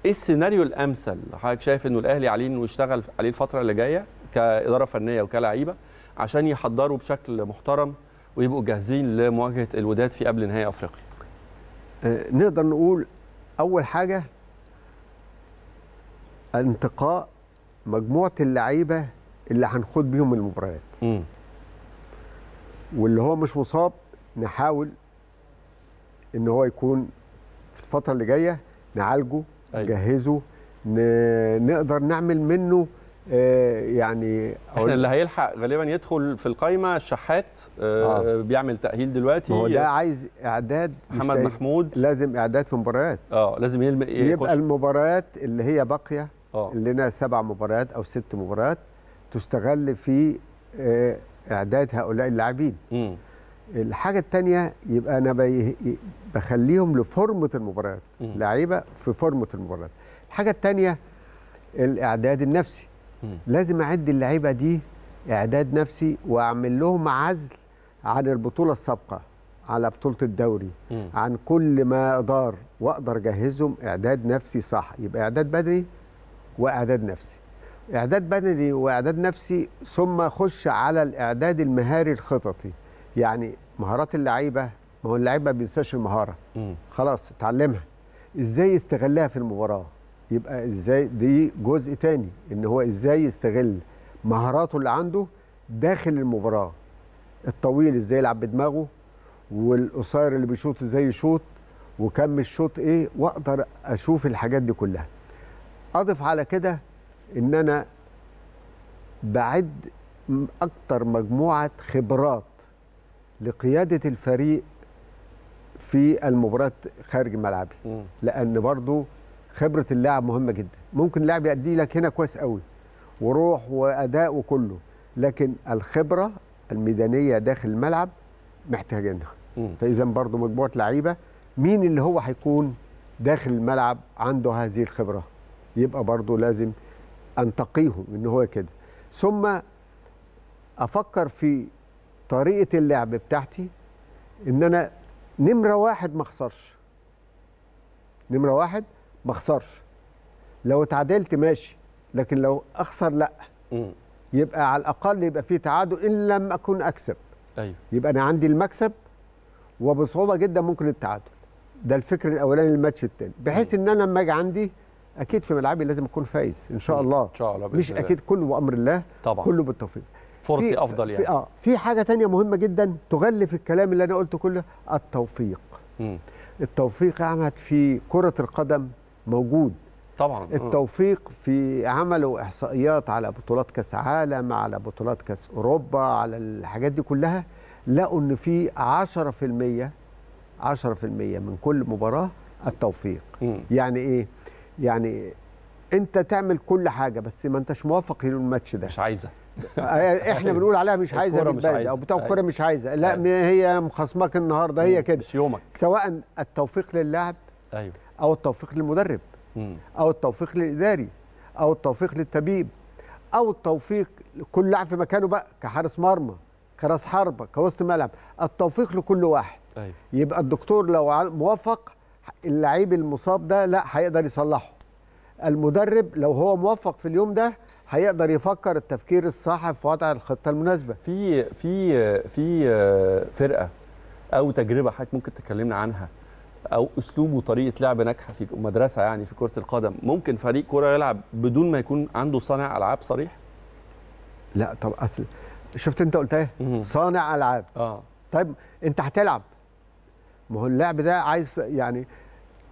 إيه السيناريو الأمثل؟ حضرتك شايف إنه الأهلي عليه إنه يشتغل عليه الفترة اللي جاية؟ كإدارة فنية وكلاعيبة عشان يحضروا بشكل محترم ويبقوا جاهزين لمواجهة الوداد في قبل نهائي أفريقيا. آه، نقدر نقول أول حاجة انتقاء مجموعة اللعيبة اللي هنخوض بيهم المباريات. واللي هو مش مصاب نحاول إن هو يكون في الفترة اللي جاية نعالجه أيوة. نجهزه نقدر نعمل منه يعني إحنا اللي هيلحق غالبا يدخل في القائمه الشحات آه آه. بيعمل تأهيل دلوقتي هو ده عايز إعداد محمد. محمود لازم إعداد في مباريات آه لازم يلم يبقى المباريات اللي هي باقية لنا سبع مباريات أو ست مباريات تستغل في آه، إعداد هؤلاء اللاعبين الحاجة الثانية يبقى أنا بخليهم لفورمة المباريات. لعيبة في فورمة المباريات الحاجة الثانية الإعداد النفسي. لازم اعد اللعيبة دي اعداد نفسي واعمل لهم عزل عن البطولة السابقة على بطولة الدوري. مم. عن كل ما أقدر وأقدر أجهزهم إعداد نفسي صح. يبقى إعداد بدني وإعداد نفسي. إعداد بدني وإعداد نفسي ثم أخش على الإعداد المهاري الخططي. يعني مهارات اللعيبة ما هو اللعيبه ما بينساش المهارة. مم. خلاص اتعلمها. إزاي يستغلها في المباراة؟ يبقى إزاي دي جزء تاني إن هو إزاي يستغل مهاراته اللي عنده داخل المباراة. الطويل إزاي يلعب بدماغه والقصير اللي بيشوط إزاي يشوط وكم الشوط إيه وأقدر أشوف الحاجات دي كلها. اضف على كده إن أنا بعد أكتر مجموعة خبرات لقيادة الفريق في المباراة خارج ملعبي. لأن برضو خبرة اللاعب مهمة جدا. ممكن اللاعب يأدي لك هنا كويس قوي. وروح وأداء وكله. لكن الخبرة الميدانية داخل الملعب محتاجينها. فإذا برضو مجموعة لعيبة مين اللي هو هيكون داخل الملعب عنده هذه الخبرة؟ يبقى برضو لازم أنتقيهم إن هو كده. ثم أفكر في طريقة اللعب بتاعتي إن أنا نمرة واحد ما أخسرش. نمرة واحد ما اخسرش لو اتعادلت ماشي لكن لو أخسر لأ. مم. يبقى على الأقل يبقى في تعادل إن لم أكن أكسب. أيوه. يبقى أنا عندي المكسب وبصعوبة جدا ممكن التعادل. ده الفكر الأولاني للماتش الثاني بحيث إن أنا لما أجي عندي أكيد في ملعبي لازم أكون فايز إن شاء الله. إن شاء الله مش. أكيد كله بأمر الله طبعا. كله بالتوفيق. فرصي في- أفضل يعني. في آه في حاجة تانية مهمة جدا تغلف الكلام اللي أنا قلته كله التوفيق. مم. التوفيق يا احمد في كرة القدم موجود طبعا آه. التوفيق في عملوا احصائيات على بطولات كأس عالم على بطولات كأس أوروبا على الحاجات دي كلها لقوا إن في 10% 10% من كل مباراة التوفيق مم. يعني إيه يعني أنت تعمل كل حاجة بس ما أنتش موفق للماتش ده مش عايزة إحنا بنقول عليها مش عايزة مش عايزة. أو بتاع الكورة أيوة. مش عايزة لا أيوة. هي مخصمك النهارده هي كده مش يومك سواء التوفيق للاعب أيوه. أو التوفيق للمدرب. مم. أو التوفيق للإداري. أو التوفيق للطبيب. أو التوفيق لكل لاعب في مكانه بقى كحارس مرمى كراس حربة كوسط ملعب التوفيق لكل واحد. أيوه. يبقى الدكتور لو موفق اللعيب المصاب ده لا هيقدر يصلحه. المدرب لو هو موفق في اليوم ده هيقدر يفكر التفكير الصح في وضع الخطة المناسبة. في في في فرقة أو تجربة حضرتك ممكن تكلمنا عنها؟ أو أسلوب وطريقة لعب ناجحة في مدرسه يعني في كرة القدم ممكن فريق كره يلعب بدون ما يكون عنده صانع ألعاب صريح لا طب أصل شفت أنت قلت إيه. صانع ألعاب آه طيب أنت هتلعب ما هو اللعب ده عايز يعني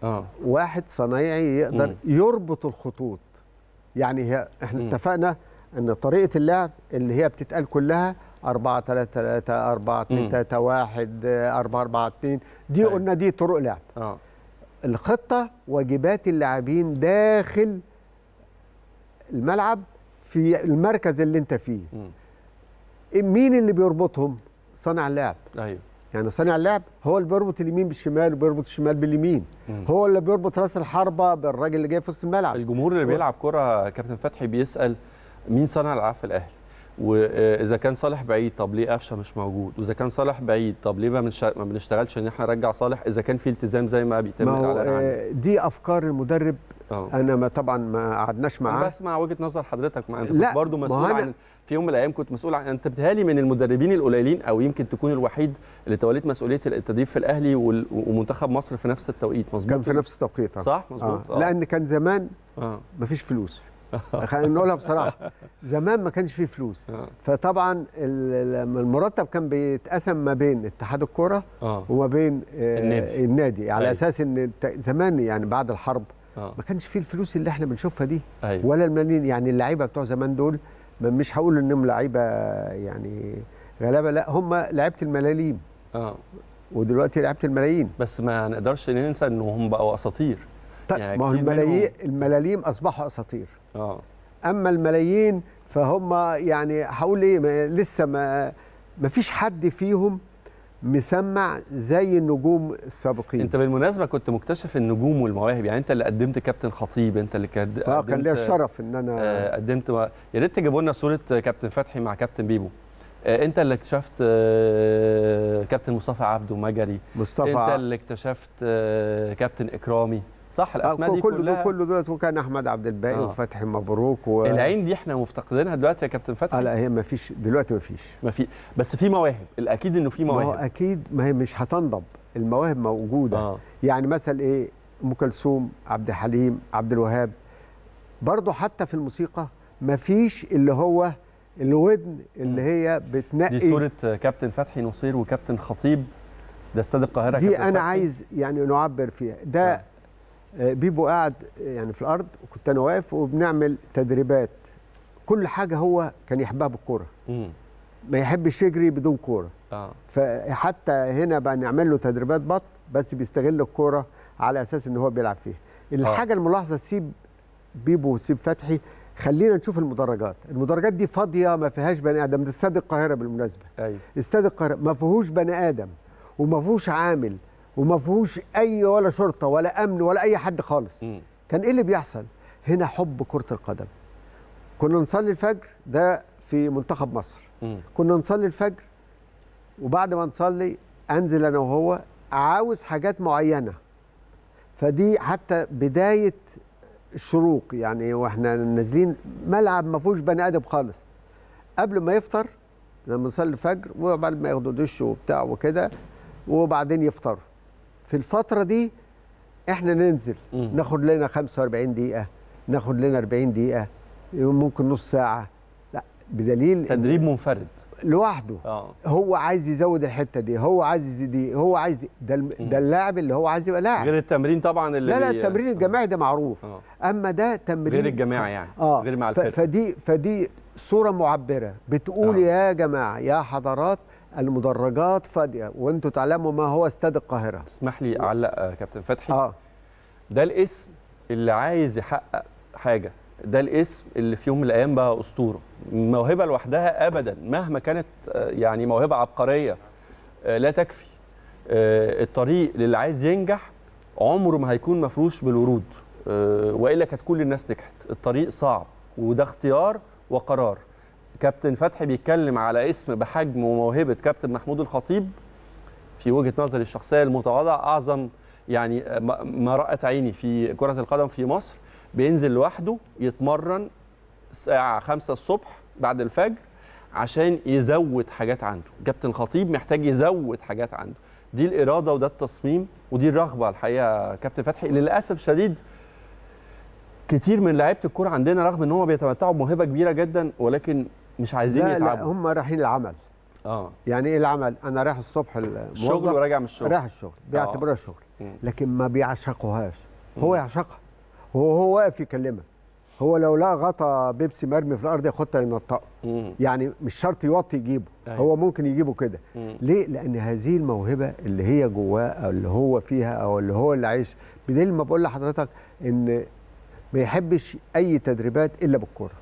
آه واحد صنايعي يقدر مم. يربط الخطوط يعني هي إحنا مم. اتفقنا إن طريقة اللعب اللي هي بتتقال كلها 4 3 3 4 2 مم. 3 1 4 4 2 دي أيوة. قلنا دي طرق لعب. آه. الخطة واجبات اللاعبين داخل الملعب في المركز اللي انت فيه. مم. مين اللي بيربطهم؟ صانع اللعب. أيوه. يعني صانع اللعب هو اللي بيربط اليمين بالشمال وبيربط الشمال باليمين. مم. هو اللي بيربط راس الحربة بالراجل اللي جاي في وسط الملعب. الجمهور اللي بيلعب كرة كابتن فتحي بيسأل مين صانع الألعاب في الأهلي؟ وإذا كان صالح بعيد طب ليه قفشة مش موجود؟ وإذا كان صالح بعيد طب ليه ما بنش- ما بنشتغلش إن إحنا نرجع صالح؟ إذا كان في التزام زي ما بيتم الإعلان عنه. آه، دي أفكار المدرب. آه. أنا ما طبعا ما قعدناش معاه. بسمع وجهة نظر حضرتك ما أنت لا، كنت برضه مسؤول عن في يوم من الأيام كنت مسؤول عن أنت بتهالي من المدربين القليلين أو يمكن تكون الوحيد اللي توليت مسؤولية التدريب في الأهلي وال- ومنتخب مصر في نفس التوقيت. مظبوط كان في نفس التوقيت آه. صح؟ مظبوط. آه. لأن كان زمان آه. ما فيش فلوس. خلينا نقولها بصراحة. زمان ما كانش فيه فلوس. آه. فطبعا ال- ال- المرتب كان بيتقسم ما بين اتحاد الكره آه. وما بين آه، النادي. النادي. على أيوة. أساس إن زمان يعني بعد الحرب ما كانش فيه الفلوس اللي إحنا بنشوفها دي. أيوه. ولا الملايين. يعني اللعيبة بتوع زمان دول مش هقول إنهم لعيبة يعني غلابة لا هم لعيبة الملاليم آه. ودلوقتي لعيبة الملايين. بس ما نقدرش ننسى إنهم بقوا أساطير. طيب يعني ما هو الملايين الملاليم أصبحوا أساطير. آه. أما الملايين فهم يعني هقول إيه ما لسه ما ما فيش حد فيهم مسمع زي النجوم السابقين. أنت بالمناسبة كنت مكتشف النجوم والمواهب يعني أنت اللي قدمت كابتن خطيب أنت اللي كد... آه كان ليا الشرف إن أنا آه، قدمت و... يا ريت تجيبوا لنا صورة كابتن فتحي مع كابتن بيبو. آه، أنت اللي اكتشفت آه، كابتن مصطفى عبده مجري. مصطفى أنت اللي اكتشفت آه، كابتن إكرامي. صح الأسماء آه دي كله كلها دول كله دولت وكان أحمد عبد الباقي آه. وفتحي مبروك و... العين دي إحنا مفتقدينها دلوقتي يا كابتن فتحي؟ آه لا هي ما فيش دلوقتي ما فيش. ما في بس في مواهب الأكيد إنه في ما هو مواهب. أكيد ما هي مش هتنضب المواهب موجودة. آه. يعني مثلا إيه؟ أم كلثوم عبد الحليم عبد الوهاب. برضه حتى في الموسيقى ما فيش اللي هو الودن اللي. هي بتنقي. دي صورة كابتن فتحي نصير وكابتن خطيب. ده استاد القاهرة دي أنا فتحي. عايز يعني نعبر فيها. ده آه. آه، بيبو قاعد يعني في الأرض وكنت أنا واقف وبنعمل تدريبات. كل حاجة هو كان يحبها بالكورة. ما يحبش يجري بدون كورة. آه. فحتى هنا بقى نعمل له تدريبات بطن بس بيستغل الكورة على أساس إن هو بيلعب فيها. الحاجة الملاحظة تسيب بيبو وتسيب فتحي. خلينا نشوف المدرجات. المدرجات دي فاضية ما فيهاش بني آدم. ده استاد القاهرة بالمناسبة. أيوه. استاد القاهرة ما فيهوش بني آدم وما فيهوش عامل. وما فيهوش أي ولا شرطة ولا أمن ولا أي حد خالص. مم. كان إيه اللي بيحصل؟ هنا حب كرة القدم. كنا نصلي الفجر ده في منتخب مصر. مم. كنا نصلي الفجر وبعد ما نصلي أنزل أنا وهو عاوز حاجات معينة. فدي حتى بداية الشروق يعني وإحنا نازلين ملعب ما فيهوش بني آدم خالص. قبل ما يفطر لما نصلي الفجر وبعد ما ياخدوا دش وبتاع وكده وبعدين يفطروا. في الفترة دي إحنا ننزل مم. ناخد لنا 45 دقيقة ناخد لنا 40 دقيقة ممكن نص ساعة. لا بدليل تدريب منفرد. لوحده. آه. هو عايز يزود الحتة دي هو عايز يزيد دي هو عايز دي. ده, ده اللاعب اللي هو عايز يبقى لاعب. غير التمرين طبعا اللي لا لا التمرين الجماعي ده معروف. آه. أما ده تمرين غير الجماعي يعني آه. غير مع الفرقة. فدي فدي صورة معبرة. بتقول آه. يا جماعة يا حضرات المدرجات فاضيه وأنتم تعلموا ما هو استاد القاهرة. اسمح لي أعلق آه، كابتن فتحي. آه. ده الاسم اللي عايز يحقق حاجة. ده الاسم اللي في يوم من الأيام بقى أسطورة. موهبة لوحدها ابدا مهما كانت آه، يعني موهبة عبقرية آه، لا تكفي. الطريق للي عايز ينجح عمره ما هيكون مفروش بالورود. وإلا كانت كل الناس نجحت. الطريق صعب وده اختيار وقرار. كابتن فتحي بيتكلم على اسم بحجم وموهبة كابتن محمود الخطيب في وجهة نظري الشخصية المتواضعة أعظم يعني ما- رأت عيني في كرة القدم في مصر. بينزل لوحده يتمرن الساعة خمسة الصبح بعد الفجر عشان يزود حاجات عنده. كابتن خطيب محتاج يزود حاجات عنده. دي الإرادة وده التصميم ودي الرغبة الحقيقة كابتن فتحي. للأسف شديد كتير من لعيبة الكرة عندنا رغم إن هم بيتمتعوا بموهبة كبيرة جدا ولكن مش عايزين لا لا يتعبوا. هم رايحين العمل. آه. يعني إيه العمل؟ أنا رايح الصبح الشغل وراجع من الشغل. رايح الشغل بيعتبرها شغل. مم. لكن ما بيعشقوهاش هو يعشقها. هو هو واقف يكلمك هو لو لقى غطا بيبسي مرمي في الأرض ياخدها ينطقه. يعني مش شرط يوطي يجيبه. أيوة. هو ممكن يجيبه كده. ليه؟ لأن هذه الموهبة اللي هي جواه أو اللي هو فيها أو اللي هو اللي عايش. بدليل ما بقول لحضرتك إن ما يحبش أي تدريبات إلا بالكورة.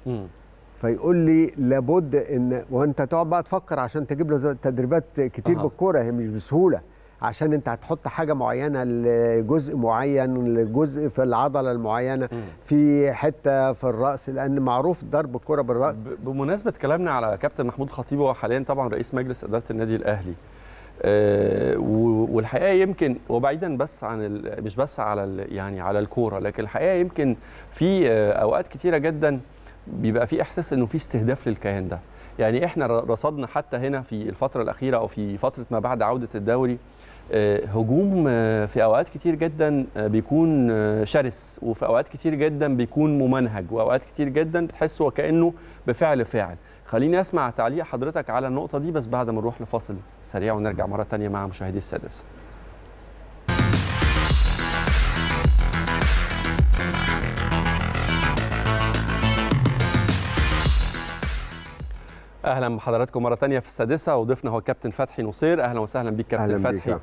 فيقول لي لابد ان وأنت تقعد بقى تفكر عشان تجيب له تدريبات كتير أها. بالكورة هي مش بسهولة عشان أنت هتحط حاجة معينة لجزء معين لجزء في العضلة المعينة. في حتة في الرأس لأن معروف ضرب الكورة بالرأس ب- بمناسبة كلامنا على كابتن محمود خطيب هو حاليا طبعا رئيس مجلس إدارة النادي الأهلي آه، و- والحقيقة يمكن وبعيدا بس عن مش بس على يعني على الكورة لكن الحقيقة يمكن في آه، أوقات كتيرة جدا بيبقى في إحساس إنه في استهداف للكيان ده. يعني إحنا ر- رصدنا حتى هنا في الفترة الأخيرة أو في فترة ما بعد عودة الدوري آه، هجوم آه، في أوقات كتير جدا آه، بيكون شرس وفي أوقات كتير جدا بيكون ممنهج وأوقات كتير جدا بتحس وكانه بفعل فاعل. خليني أسمع تعليق حضرتك على النقطة دي بس بعد ما نروح لفاصل سريع ونرجع مرة تانية مع مشاهدي السادسه أهلا بحضراتكم مرة تانية في السادسة وضيفنا هو كابتن فتحي نصير أهلا وسهلا بيك كابتن أهلاً بيك. فتحي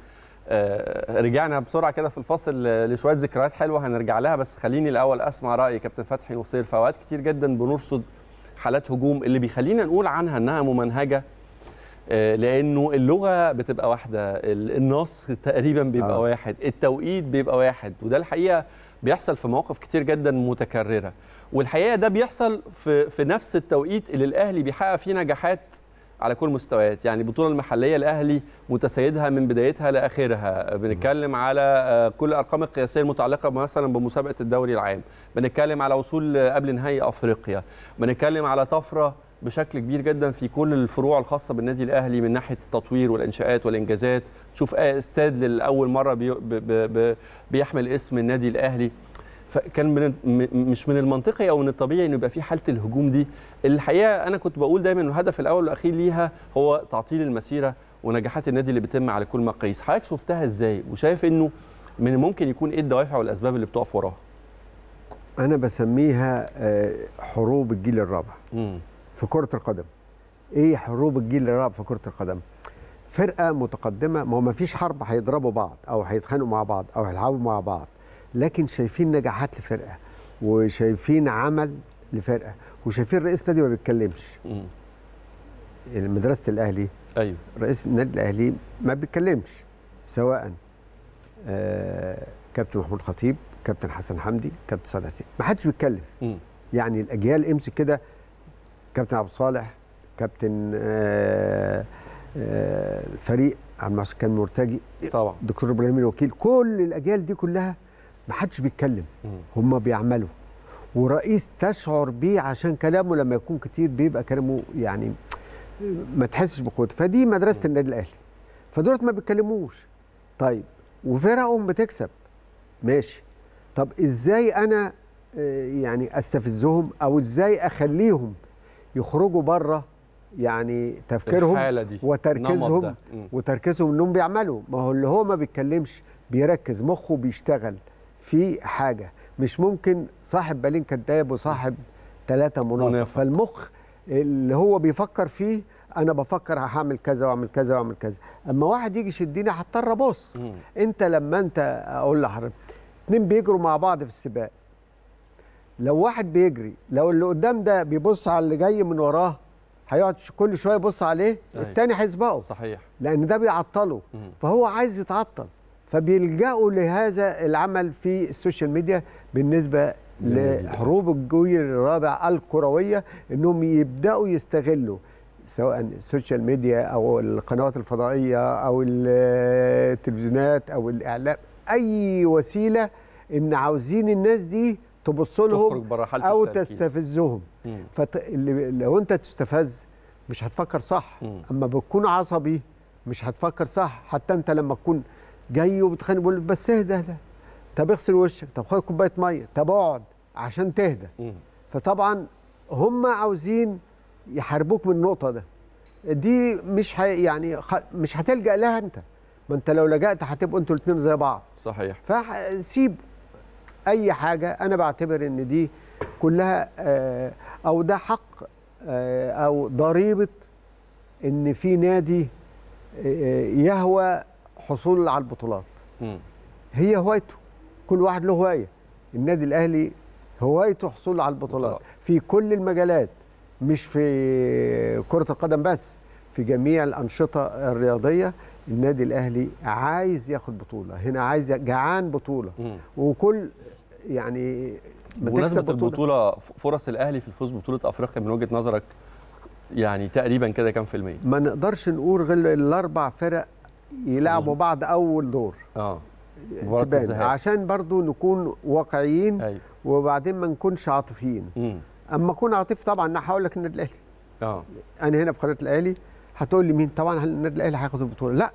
آه، رجعنا بسرعة كده في الفاصل آه، لشوية ذكريات حلوة هنرجع لها بس خليني الأول أسمع رأي كابتن فتحي نصير في أوقات كتير جدا بنرصد حالات هجوم اللي بيخلينا نقول عنها إنها ممنهجة آه، لأنه اللغة بتبقى واحدة ال- النص تقريبا بيبقى. آه. واحد التوقيت بيبقى واحد وده الحقيقة بيحصل في مواقف كتير جدا متكررة. والحقيقة ده بيحصل في في نفس التوقيت اللي الأهلي بيحقق فيه نجاحات على كل المستويات. يعني البطولة المحلية الأهلي متسيدها من بدايتها لآخرها. بنتكلم على آه، كل الأرقام القياسية المتعلقة مثلا بمسابقة الدوري العام. بنتكلم على وصول آه، قبل نهائي أفريقيا. بنتكلم على طفرة بشكل كبير جدا في كل الفروع الخاصة بالنادي الأهلي من ناحية التطوير والإنشاءات والإنجازات. شوف آه، استاد للأول مرة بي ب ب ب بيحمل اسم النادي الأهلي. فكان من مش من المنطقي أو من الطبيعي إنه يبقى في حالة الهجوم دي. الحقيقة أنا كنت بقول دايما إنه الهدف الأول والأخير ليها هو تعطيل المسيرة ونجاحات النادي اللي بتتم على كل مقاييس حضرتك شفتها إزاي؟ وشايف إنه من ممكن يكون إيه الدوافع والأسباب اللي بتقف وراها؟ أنا بسميها آه، حروب الجيل الرابع. في كرة القدم. إيه حروب الجيل الرابع في كرة القدم؟ فرقة متقدمة ما هو ما فيش حرب هيضربوا بعض أو هيتخانقوا مع بعض أو هيلعبوا مع بعض لكن شايفين نجاحات لفرقة وشايفين عمل لفرقة وشايفين رئيس نادي ما بيتكلمش. مدرسه الأهلي أيوه. رئيس النادي الأهلي ما بيتكلمش سواء آه كابتن محمود خطيب كابتن حسن حمدي كابتن صالح سيف ما حدش بيتكلم. يعني الأجيال إمسك كده كابتن عبد الصالح كابتن آه آه الفريق عبد المحسن كان مرتجي طبعا. دكتور إبراهيم الوكيل. كل الأجيال دي كلها ما حدش بيتكلم. هم بيعملوا. ورئيس تشعر بيه عشان كلامه لما يكون كتير بيبقى كلامه يعني ما تحسش بقوته. فدي مدرسة النادي الأهلي. فدولت ما بيتكلموش. طيب وفرقهم بتكسب ماشي. طب إزاي أنا آه، يعني أستفزهم أو إزاي أخليهم يخرجوا بره يعني تفكيرهم الحالة دي وتركيزهم. وتركيزهم انهم بيعملوا. ما هو اللي هو ما بيتكلمش بيركز مخه بيشتغل في حاجة. مش ممكن صاحب بالين كذاب وصاحب ثلاثة منافق. منافق. فالمخ اللي هو بيفكر فيه أنا بفكر هعمل كذا وأعمل كذا وأعمل كذا. أما واحد يجي يشدني هضطر ابص. أنت لما أنت أقول لحضرتك اتنين بيجروا مع بعض في السباق. لو واحد بيجري لو اللي قدام ده بيبص على اللي جاي من وراه هيقعد كل شوية يبص عليه أيوة. التاني هيسبقه صحيح لأن ده بيعطله مم. فهو عايز يتعطل فبيلجأوا لهذا العمل في ال social media بالنسبة. لحروب الجيل الرابع الكروية إنهم يبدأوا يستغلوا سواء ال social media أو القنوات الفضائية أو التلفزيونات أو الإعلام أي وسيلة إن عاوزين الناس دي تبص لهم أو التركيز. تستفزهم. فت... لو أنت تستفز مش هتفكر صح. مم. أما بتكون عصبي مش هتفكر صح. حتى أنت لما تكون جاي وبتخانق بقول بس اهدى اهدى. طب اغسل وشك. طب خد كوباية مية. طب اقعد عشان تهدى. فطبعا هم عاوزين يحاربوك من النقطة ده. دي مش يعني خ... مش هتلجأ لها أنت. ما أنت لو لجأت هتبقوا أنتوا الاثنين زي بعض. صحيح. فسيب أي حاجة أنا بعتبر إن دي كلها آه، أو ده حق آه، أو ضريبة إن في نادي آه، يهوى حصول على البطولات. هي هوايته. كل واحد له هواية. النادي الأهلي هوايته حصول على البطولات. بطولات. في كل المجالات. مش في كرة القدم بس في جميع الأنشطة الرياضية. النادي الأهلي عايز ياخد بطولة. هنا عايز جعان بطولة. مم. وكل يعني ما بمناسبة تكسب بطولة. البطولة ف- فرص الأهلي في الفوز ببطولة أفريقيا من وجهة نظرك يعني تقريبا كده كام في المية؟ ما نقدرش نقول غير الأربع فرق يلعبوا بعض أول دور. آه. عشان برضو نكون واقعيين أيوه وبعدين ما نكونش عاطفيين. مم. أما أكون عاطفي طبعا أنا هقول لك النادي الأهلي. آه. أنا هنا في قناة الأهلي. هتقول لي مين؟ طبعا النادي الأهلي هياخد البطولة؟ لا.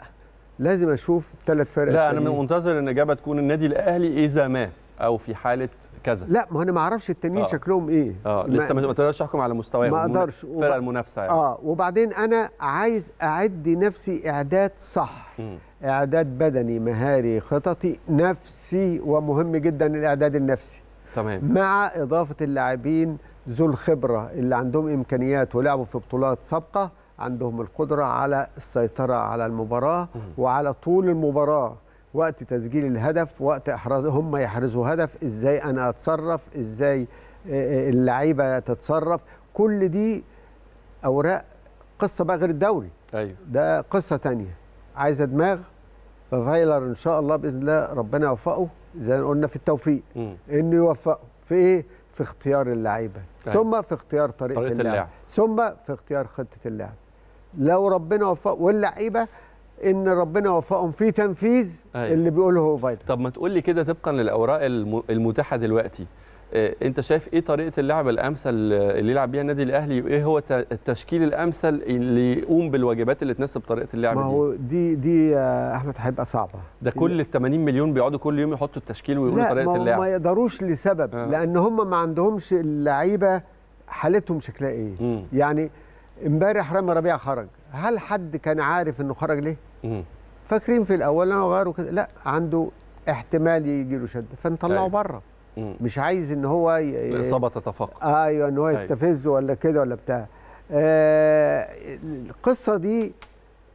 لازم أشوف الثلاث فرق لا التانيين. منتظر إن الإجابة تكون النادي الأهلي إذا ما أو في حالة كذا. لا ما أنا ما أعرفش التانيين آه. شكلهم إيه. آه لسه ما تقدرش تحكم على مستواهم. ما المنا- أقدرش. الفرقة وب- المنافسة يعني. آه وبعدين أنا عايز أعد نفسي إعداد صح. مم. إعداد بدني مهاري خططي نفسي ومهم جدا الإعداد النفسي. تمام. مع إضافة اللاعبين ذو الخبرة اللي عندهم إمكانيات ولعبوا في بطولات سابقة عندهم القدرة على السيطرة على المباراة وعلى طول المباراة. وقت تسجيل الهدف وقت احراز هم يحرزوا هدف إزاي أنا أتصرف إزاي اللعيبة تتصرف. كل دي أوراق قصة بقى غير الدوري. أيوه. ده قصة تانية. عايزة دماغ؟ ففايلر إن شاء الله بإذن الله ربنا يوفقه زي ما قلنا في التوفيق. مم. إنه يوفقه. في إيه؟ في اختيار اللعيبة. أيوة. ثم في اختيار طريقة, طريقة اللعب. اللعب. ثم في اختيار خطة اللعب. لو ربنا وفقه واللعيبة إن ربنا وفقهم في تنفيذ أيوة. اللي بيقوله هو فايلر طب ما تقول لي كده طبقا للأوراق الم- المتاحة دلوقتي. آه، أنت شايف إيه طريقة اللعب الأمثل اللي يلعب بيها النادي الأهلي؟ وايه هو الت- التشكيل الأمثل اللي يقوم بالواجبات اللي تناسب طريقة اللعب ما دي؟ هو دي دي يا أحمد هيبقى صعبة. ده كل ال 80 مليون بيقعدوا كل يوم يحطوا التشكيل ويقولوا طريقة ما, اللعب. ما يقدروش لسبب آه. لأن هم ما عندهمش اللعيبة حالتهم شكلها إيه. مم. يعني امبارح رامي ربيع خرج هل حد كان عارف إنه خرج ليه مم. فاكرين في الأول أنا غيره كده لا عنده احتمال يجي له شد فنطلعه. بره. مش عايز إن هو ي... الإصابة تتفاقم أيوه إن هو. يستفزه ولا كده ولا بتاع آه القصة دي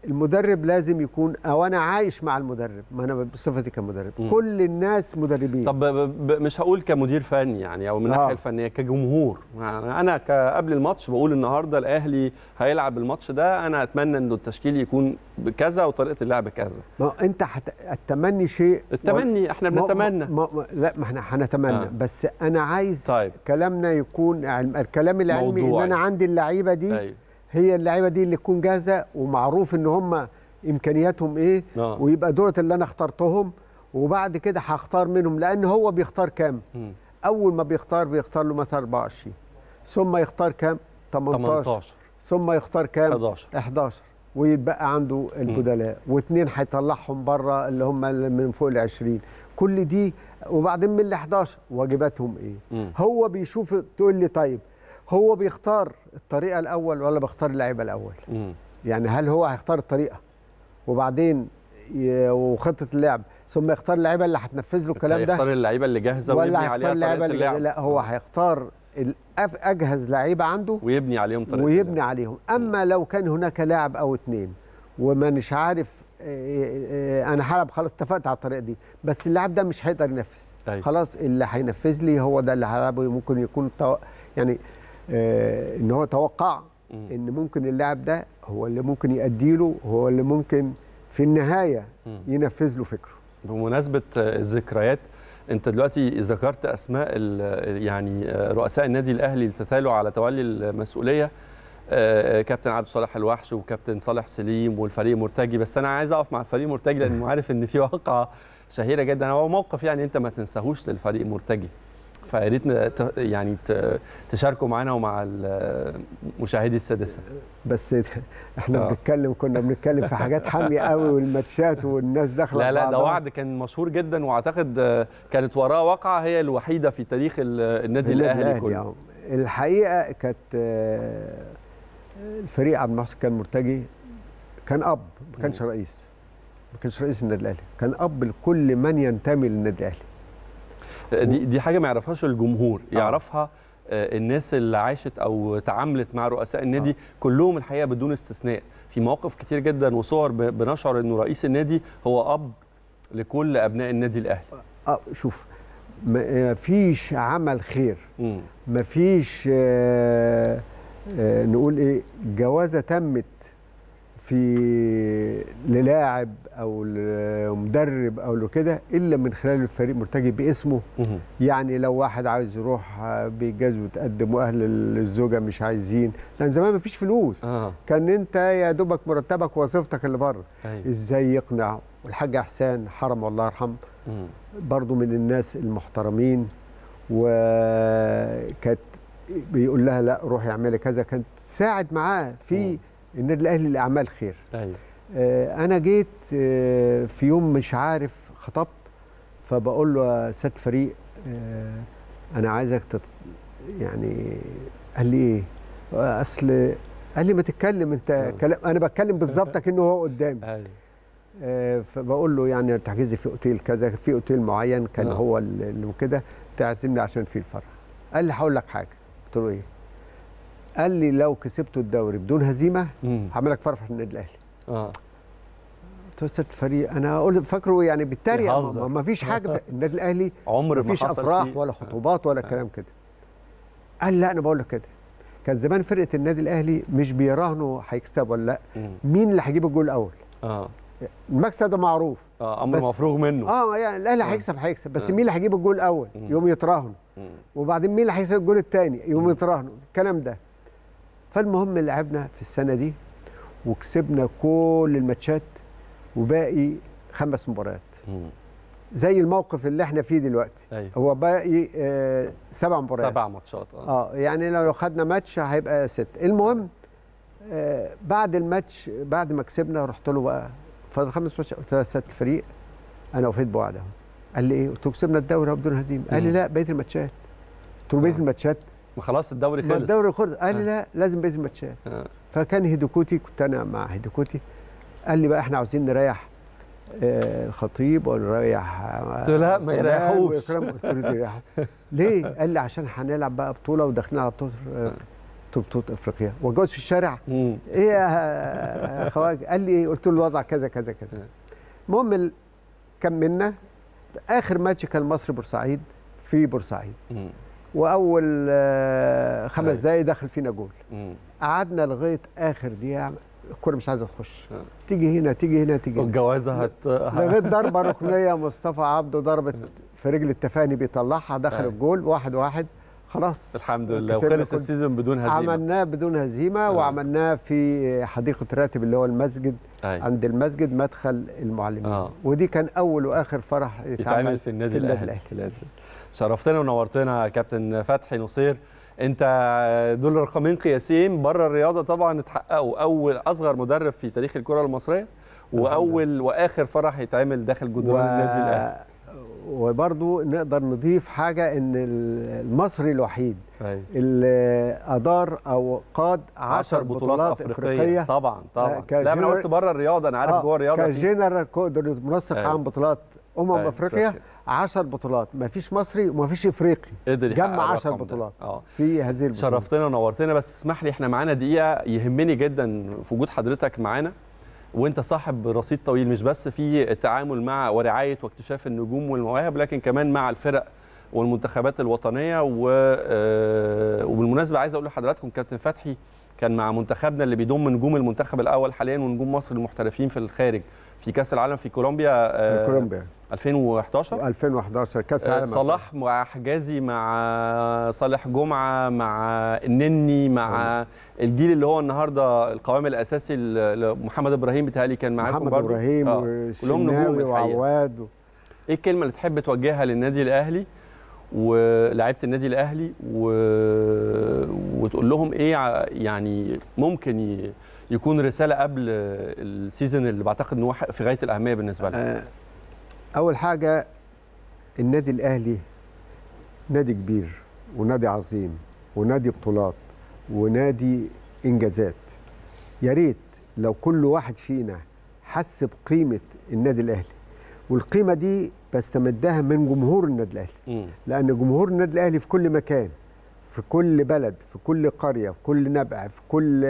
المدرب لازم يكون أو أنا عايش مع المدرب ما أنا بصفتي كمدرب مم. كل الناس مدربين طب ب- ب- مش هقول كمدير فني يعني أو من آه. الناحية الفنية كجمهور يعني أنا قبل الماتش بقول النهارده الأهلي هيلعب الماتش ده أنا أتمنى إنه التشكيل يكون بكذا وطريقة اللعب كذا ما أنت حت... التمني شيء التمني إحنا بنتمنى ما... ما... لا ما إحنا هنتمنى آه. بس أنا عايز طيب كلامنا يكون علم... الكلام العلمي إن موضوعي. أنا عندي اللعيبة دي أيوه هي اللعيبة دي اللي تكون جاهزة ومعروف إن هم إمكانياتهم إيه آه. ويبقى دولت اللي أنا اخترتهم وبعد كده هختار منهم لأن هو بيختار كام؟ مم. أول ما بيختار بيختار له مثلا 24 ثم يختار كام؟ 18, 18 ثم يختار كام؟ 11 11 ويتبقى عنده البدلاء واثنين هيطلعهم بره اللي هم من فوق ال 20 كل دي وبعدين من ال 11 واجباتهم إيه؟ مم. هو بيشوف تقول لي طيب هو بيختار الطريقة الأول ولا بيختار اللعيبة الأول مم. يعني هل هو هيختار الطريقة وبعدين ي- وخطة اللعب ثم يختار اللعيبة اللي هتنفذ له الكلام ده يختار اللعيبة اللي جاهزة ويبني عليها هيختار اللعيبة اللي اللعب لا هو هيختار الأف- أجهز لعيبة عنده ويبني عليهم طريقة ويبني اللعب. عليهم أما لو كان هناك لاعب أو اتنين ومانيش عارف آه، آه، أنا هلعب خلاص اتفقت على الطريقة دي بس اللاعب ده مش هيقدر ينفذ أيوة. خلاص اللي هينفذ لي هو ده اللي هلعبه ممكن يكون. يعني إن هو توقع. إن ممكن اللاعب ده هو اللي ممكن يأدي له هو اللي ممكن في النهاية. ينفذ له فكره. بمناسبة آه، الذكريات أنت دلوقتي ذكرت أسماء يعني آه، رؤساء النادي الأهلي اللي تتالوا على تولي المسؤولية. آه، كابتن عبد الصالح الوحش وكابتن صالح سليم والفريق مرتجي. بس أنا عايز أقف مع الفريق مرتجي لأن عارف إن في واقعة شهيرة جدا. هو موقف يعني أنت ما تنساهوش للفريق مرتجي. فيا ريت يعني تشاركوا معانا ومع مشاهدي السادسة بس إحنا آه. بنتكلم كنا بنتكلم في حاجات حامية قوي والماتشات والناس داخلة لا لا ده. وعد كان مشهور جدا واعتقد كانت وراه واقعة هي الوحيدة في تاريخ ال- النادي الأهلي كله آه. الحقيقة كانت آه، الفريق عبد المحسن كان مرتجي كان أب ما كانش رئيس ما كانش رئيس النادي الأهلي كان أب لكل من ينتمي للنادي الأهلي دي دي حاجة ما يعرفهاش الجمهور يعرفها آه، الناس اللي عاشت أو تعاملت مع رؤساء النادي كلهم الحقيقة بدون استثناء. في مواقف كتير جدا وصور بنشعر إنه رئيس النادي هو أب لكل أبناء النادي الأهلي. آه شوف ما فيش عمل خير. ما فيش آه آه نقول إيه جوازة تمت في للاعب أو لمدرب أو لكده إلا من خلال الفريق مرتجي باسمه. يعني لو واحد عايز يروح آه، بيجاز وتقدم وأهل الزوجة مش عايزين. لأن زمان مفيش فلوس. آه. كان أنت يا دوبك مرتبك ووظيفتك اللي بره. أيوة. إزاي يقنع؟ والحاج أحسان حرم الله يرحمه. مم. برضو من الناس المحترمين. وكانت بيقول لها لا روحي اعملي كذا. كانت تساعد معاه في النادي الاهلي لاعمال خير. أيوه أنا جيت آه، في يوم مش عارف خطبت فبقول له يا سياده الفريق آه، أنا عايزك تت... يعني قال لي إيه؟ أصل قال لي ما تتكلم أنت آه. كلام أنا بتكلم بالظبط كانه هو قدامي. أيوه. آه، فبقول له يعني تحجز لي في أوتيل كذا في أوتيل معين كان. هو اللي اللي كده تعزمني عشان فيه الفرح. قال لي هقول لك حاجة. قلت له إيه؟ قال لي لو كسبتوا الدوري بدون هزيمة. هعمل لك فرح في النادي الأهلي. آه. سيادة الفريق أنا أقول فاكره يعني بيهزر. ما- فيش حاجة في النادي الأهلي عمر ما فيش أفراح فيه. ولا خطوبات ولا كلام كده. قال لا أنا بقول لك كده. كان زمان فرقة النادي الأهلي مش بيراهنوا هيكسب ولا لا. مين اللي هيجيب الجول الأول؟ آه. المكسب ده معروف. آه أمر مفروغ منه. آه يعني الأهلي هيكسب هيكسب. بس آه. مين اللي هيجيب الجول الأول. يوم يتراهنوا. وبعدين مين اللي هيكسب الجول الثاني يوم يتراهنوا. الكلام ده. فالمهم لعبنا في السنة دي وكسبنا كل الماتشات وباقي خمس مباريات. زي الموقف اللي إحنا فيه دلوقتي. أيوه. هو باقي آه سبع مباريات. سبع ماتشات آه. آه يعني لو خدنا ماتش هيبقى ست. المهم آه بعد الماتش بعد ما كسبنا رحت له بقى فاضل خمس ماتش قلت له يا سياده الفريق أنا وفيت بوعد اهو قال لي إيه؟ قلت له كسبنا الدوري بدون هزيمه قال لي. لا بقية الماتشات. قلت له بقية آه. الماتشات ما خلاص الدوري خلص. الدوري خلص. قال لي آه. لا لازم بقيه الماتشات. آه. فكان هيدوكوتي كنت أنا مع هيدوكوتي. قال لي بقى إحنا عاوزين نريح آه، الخطيب ونريح قلت له لا، ما يريحوش. قلت له ليه؟ قال لي عشان هنلعب بقى بطولة وداخلين على بطولة بطولة إفريقيا. وجوز في الشارع. مم. إيه يا خواجه قال لي إيه؟ قلت له الوضع كذا كذا كذا. المهم ال- كملنا. آخر ماتش كان مصر بورسعيد في بورسعيد. وأول آه، خمس. دقايق دخل فينا جول. قعدنا لغاية آخر دقيقة الكوره مش عايزة تخش آه. تيجي هنا تيجي هنا تيجي هنا والجوازة هت لغاية ضربة ركنية مصطفى عبده ضربت في رجل التفاني بيطلعها دخل. الجول واحد واحد خلاص الحمد لله وخلص ال season بدون هزيمة عملناه بدون هزيمة آه. وعملناه في حديقة راتب اللي هو المسجد أيوة. عند المسجد مدخل المعلمين آه. ودي كان أول وآخر فرح يتعمل في النادي في النادي الأهلي. شرفتنا ونورتنا يا كابتن فتحي نصير. انت دول رقمين قياسيين. بره الرياضة طبعا اتحققوا أول أصغر مدرب في تاريخ الكرة المصرية وأول وآخر فرح يتعمل داخل جدران النادي الأهلي. وبرضو نقدر نضيف حاجة إن المصري الوحيد أيوة. اللي أدار أو قاد 10 بطولات, أفريقية. طبعا طبعا. آه، لا أنا كجنرال- قلت بره الرياضة أنا عارف آه، جوه الرياضة في- ك general coordinator منسق أيوة. عام بطولات أمم أيوة، أفريقيا. أفريقيا. 10 بطولات. ما فيش مصري وما فيش إفريقي. قدر جمع 10 الرقم ده. بطولات آه. في هذه البطولات شرفتنا ونورتنا. بس اسمح لي إحنا معانا دقيقة يهمني جدا في وجود حضرتك معانا. وانت صاحب رصيد طويل مش بس في التعامل مع ورعاية واكتشاف النجوم والمواهب لكن كمان مع الفرق والمنتخبات الوطنية. و... آه، وبالمناسبة عايز أقول لحضراتكم كابتن فتحي كان مع منتخبنا اللي بيضم نجوم المنتخب الأول حاليا ونجوم مصر المحترفين في الخارج في كأس العالم في كولومبيا آه، كولومبيا. 2011 2011 كأس آه، العالم صلاح مع حجازي مع صالح جمعة مع النني مع الجيل اللي هو النهارده القوام الأساسي محمد إبراهيم بتهيألي كان معاكم محمد برضو. إبراهيم آه، كلهم نجوم وعواد و... إيه الكلمة اللي تحب توجهها للنادي الأهلي؟ ولاعيبه النادي الأهلي و... وتقول لهم إيه يعني ممكن. يكون رسالة قبل السيزون اللي بعتقد انه واحد- في غاية الأهمية بالنسبة لهم آه، أول حاجة النادي الأهلي نادي كبير ونادي عظيم ونادي بطولات ونادي إنجازات يا ريت لو كل واحد فينا حس بقيمة النادي الأهلي والقيمة دي بستمدها من جمهور النادي الأهلي. لأن جمهور النادي الأهلي في كل مكان في كل بلد في كل قرية في كل نبع في كل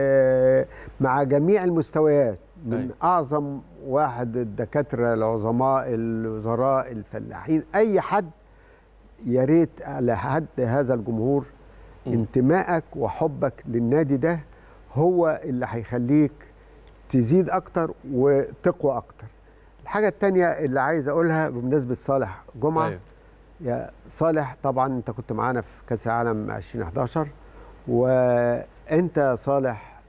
مع جميع المستويات من أيوة. أعظم واحد الدكاترة العظماء الوزراء الفلاحين أي حد يا ريت على حد هذا الجمهور مم. انتمائك وحبك للنادي ده هو اللي هيخليك تزيد أكتر وتقوى أكتر الحاجة الثانية اللي عايز أقولها بمناسبة صالح جمعة أيوة. يا صالح طبعا أنت كنت معانا في كأس العالم 2011 وأنت يا صالح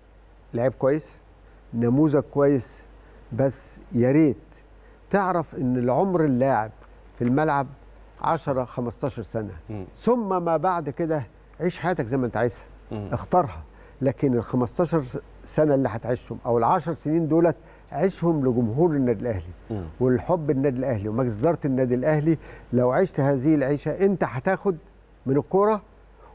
لعيب كويس نموذج كويس بس يا ريت تعرف إن العمر اللاعب في الملعب 10 15 سنة مم. ثم ما بعد كده عيش حياتك زي ما أنت عايزها. اختارها لكن ال 15 سنة اللي هتعيشهم أو ال 10 سنين دولت عيشهم لجمهور النادي الأهلي. والحب النادي الأهلي ومجلس إدارة النادي الأهلي. لو عشت هذه العيشة أنت هتاخد من الكورة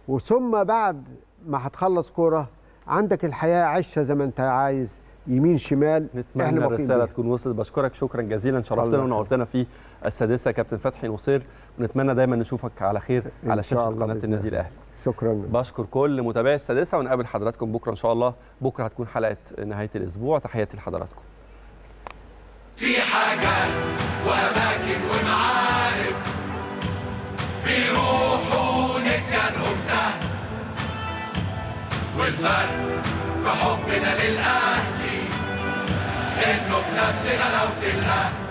وثم بعد ما هتخلص كورة عندك الحياة عيشها زي ما أنت عايز يمين شمال. نتمنى الرسالة. تكون وصلت. بشكرك شكرا جزيلا. شرفتنا ونورتنا في السادسة. كابتن فتحي نصير. ونتمنى دايما نشوفك على خير على شاشة قناة النادي. الأهلي. شكرا. بشكر كل متابعي السادسة. ونقابل حضراتكم بكرة إن شاء الله. بكرة هتكون حلقة نهاية الأسبوع. تحياتي لحضراتكم. في حاجات وأماكن ومعارف. بيروحوا نسيانهم سهل. والفرق في حبنا للأهلي إنه في نفس غلاوة الأهل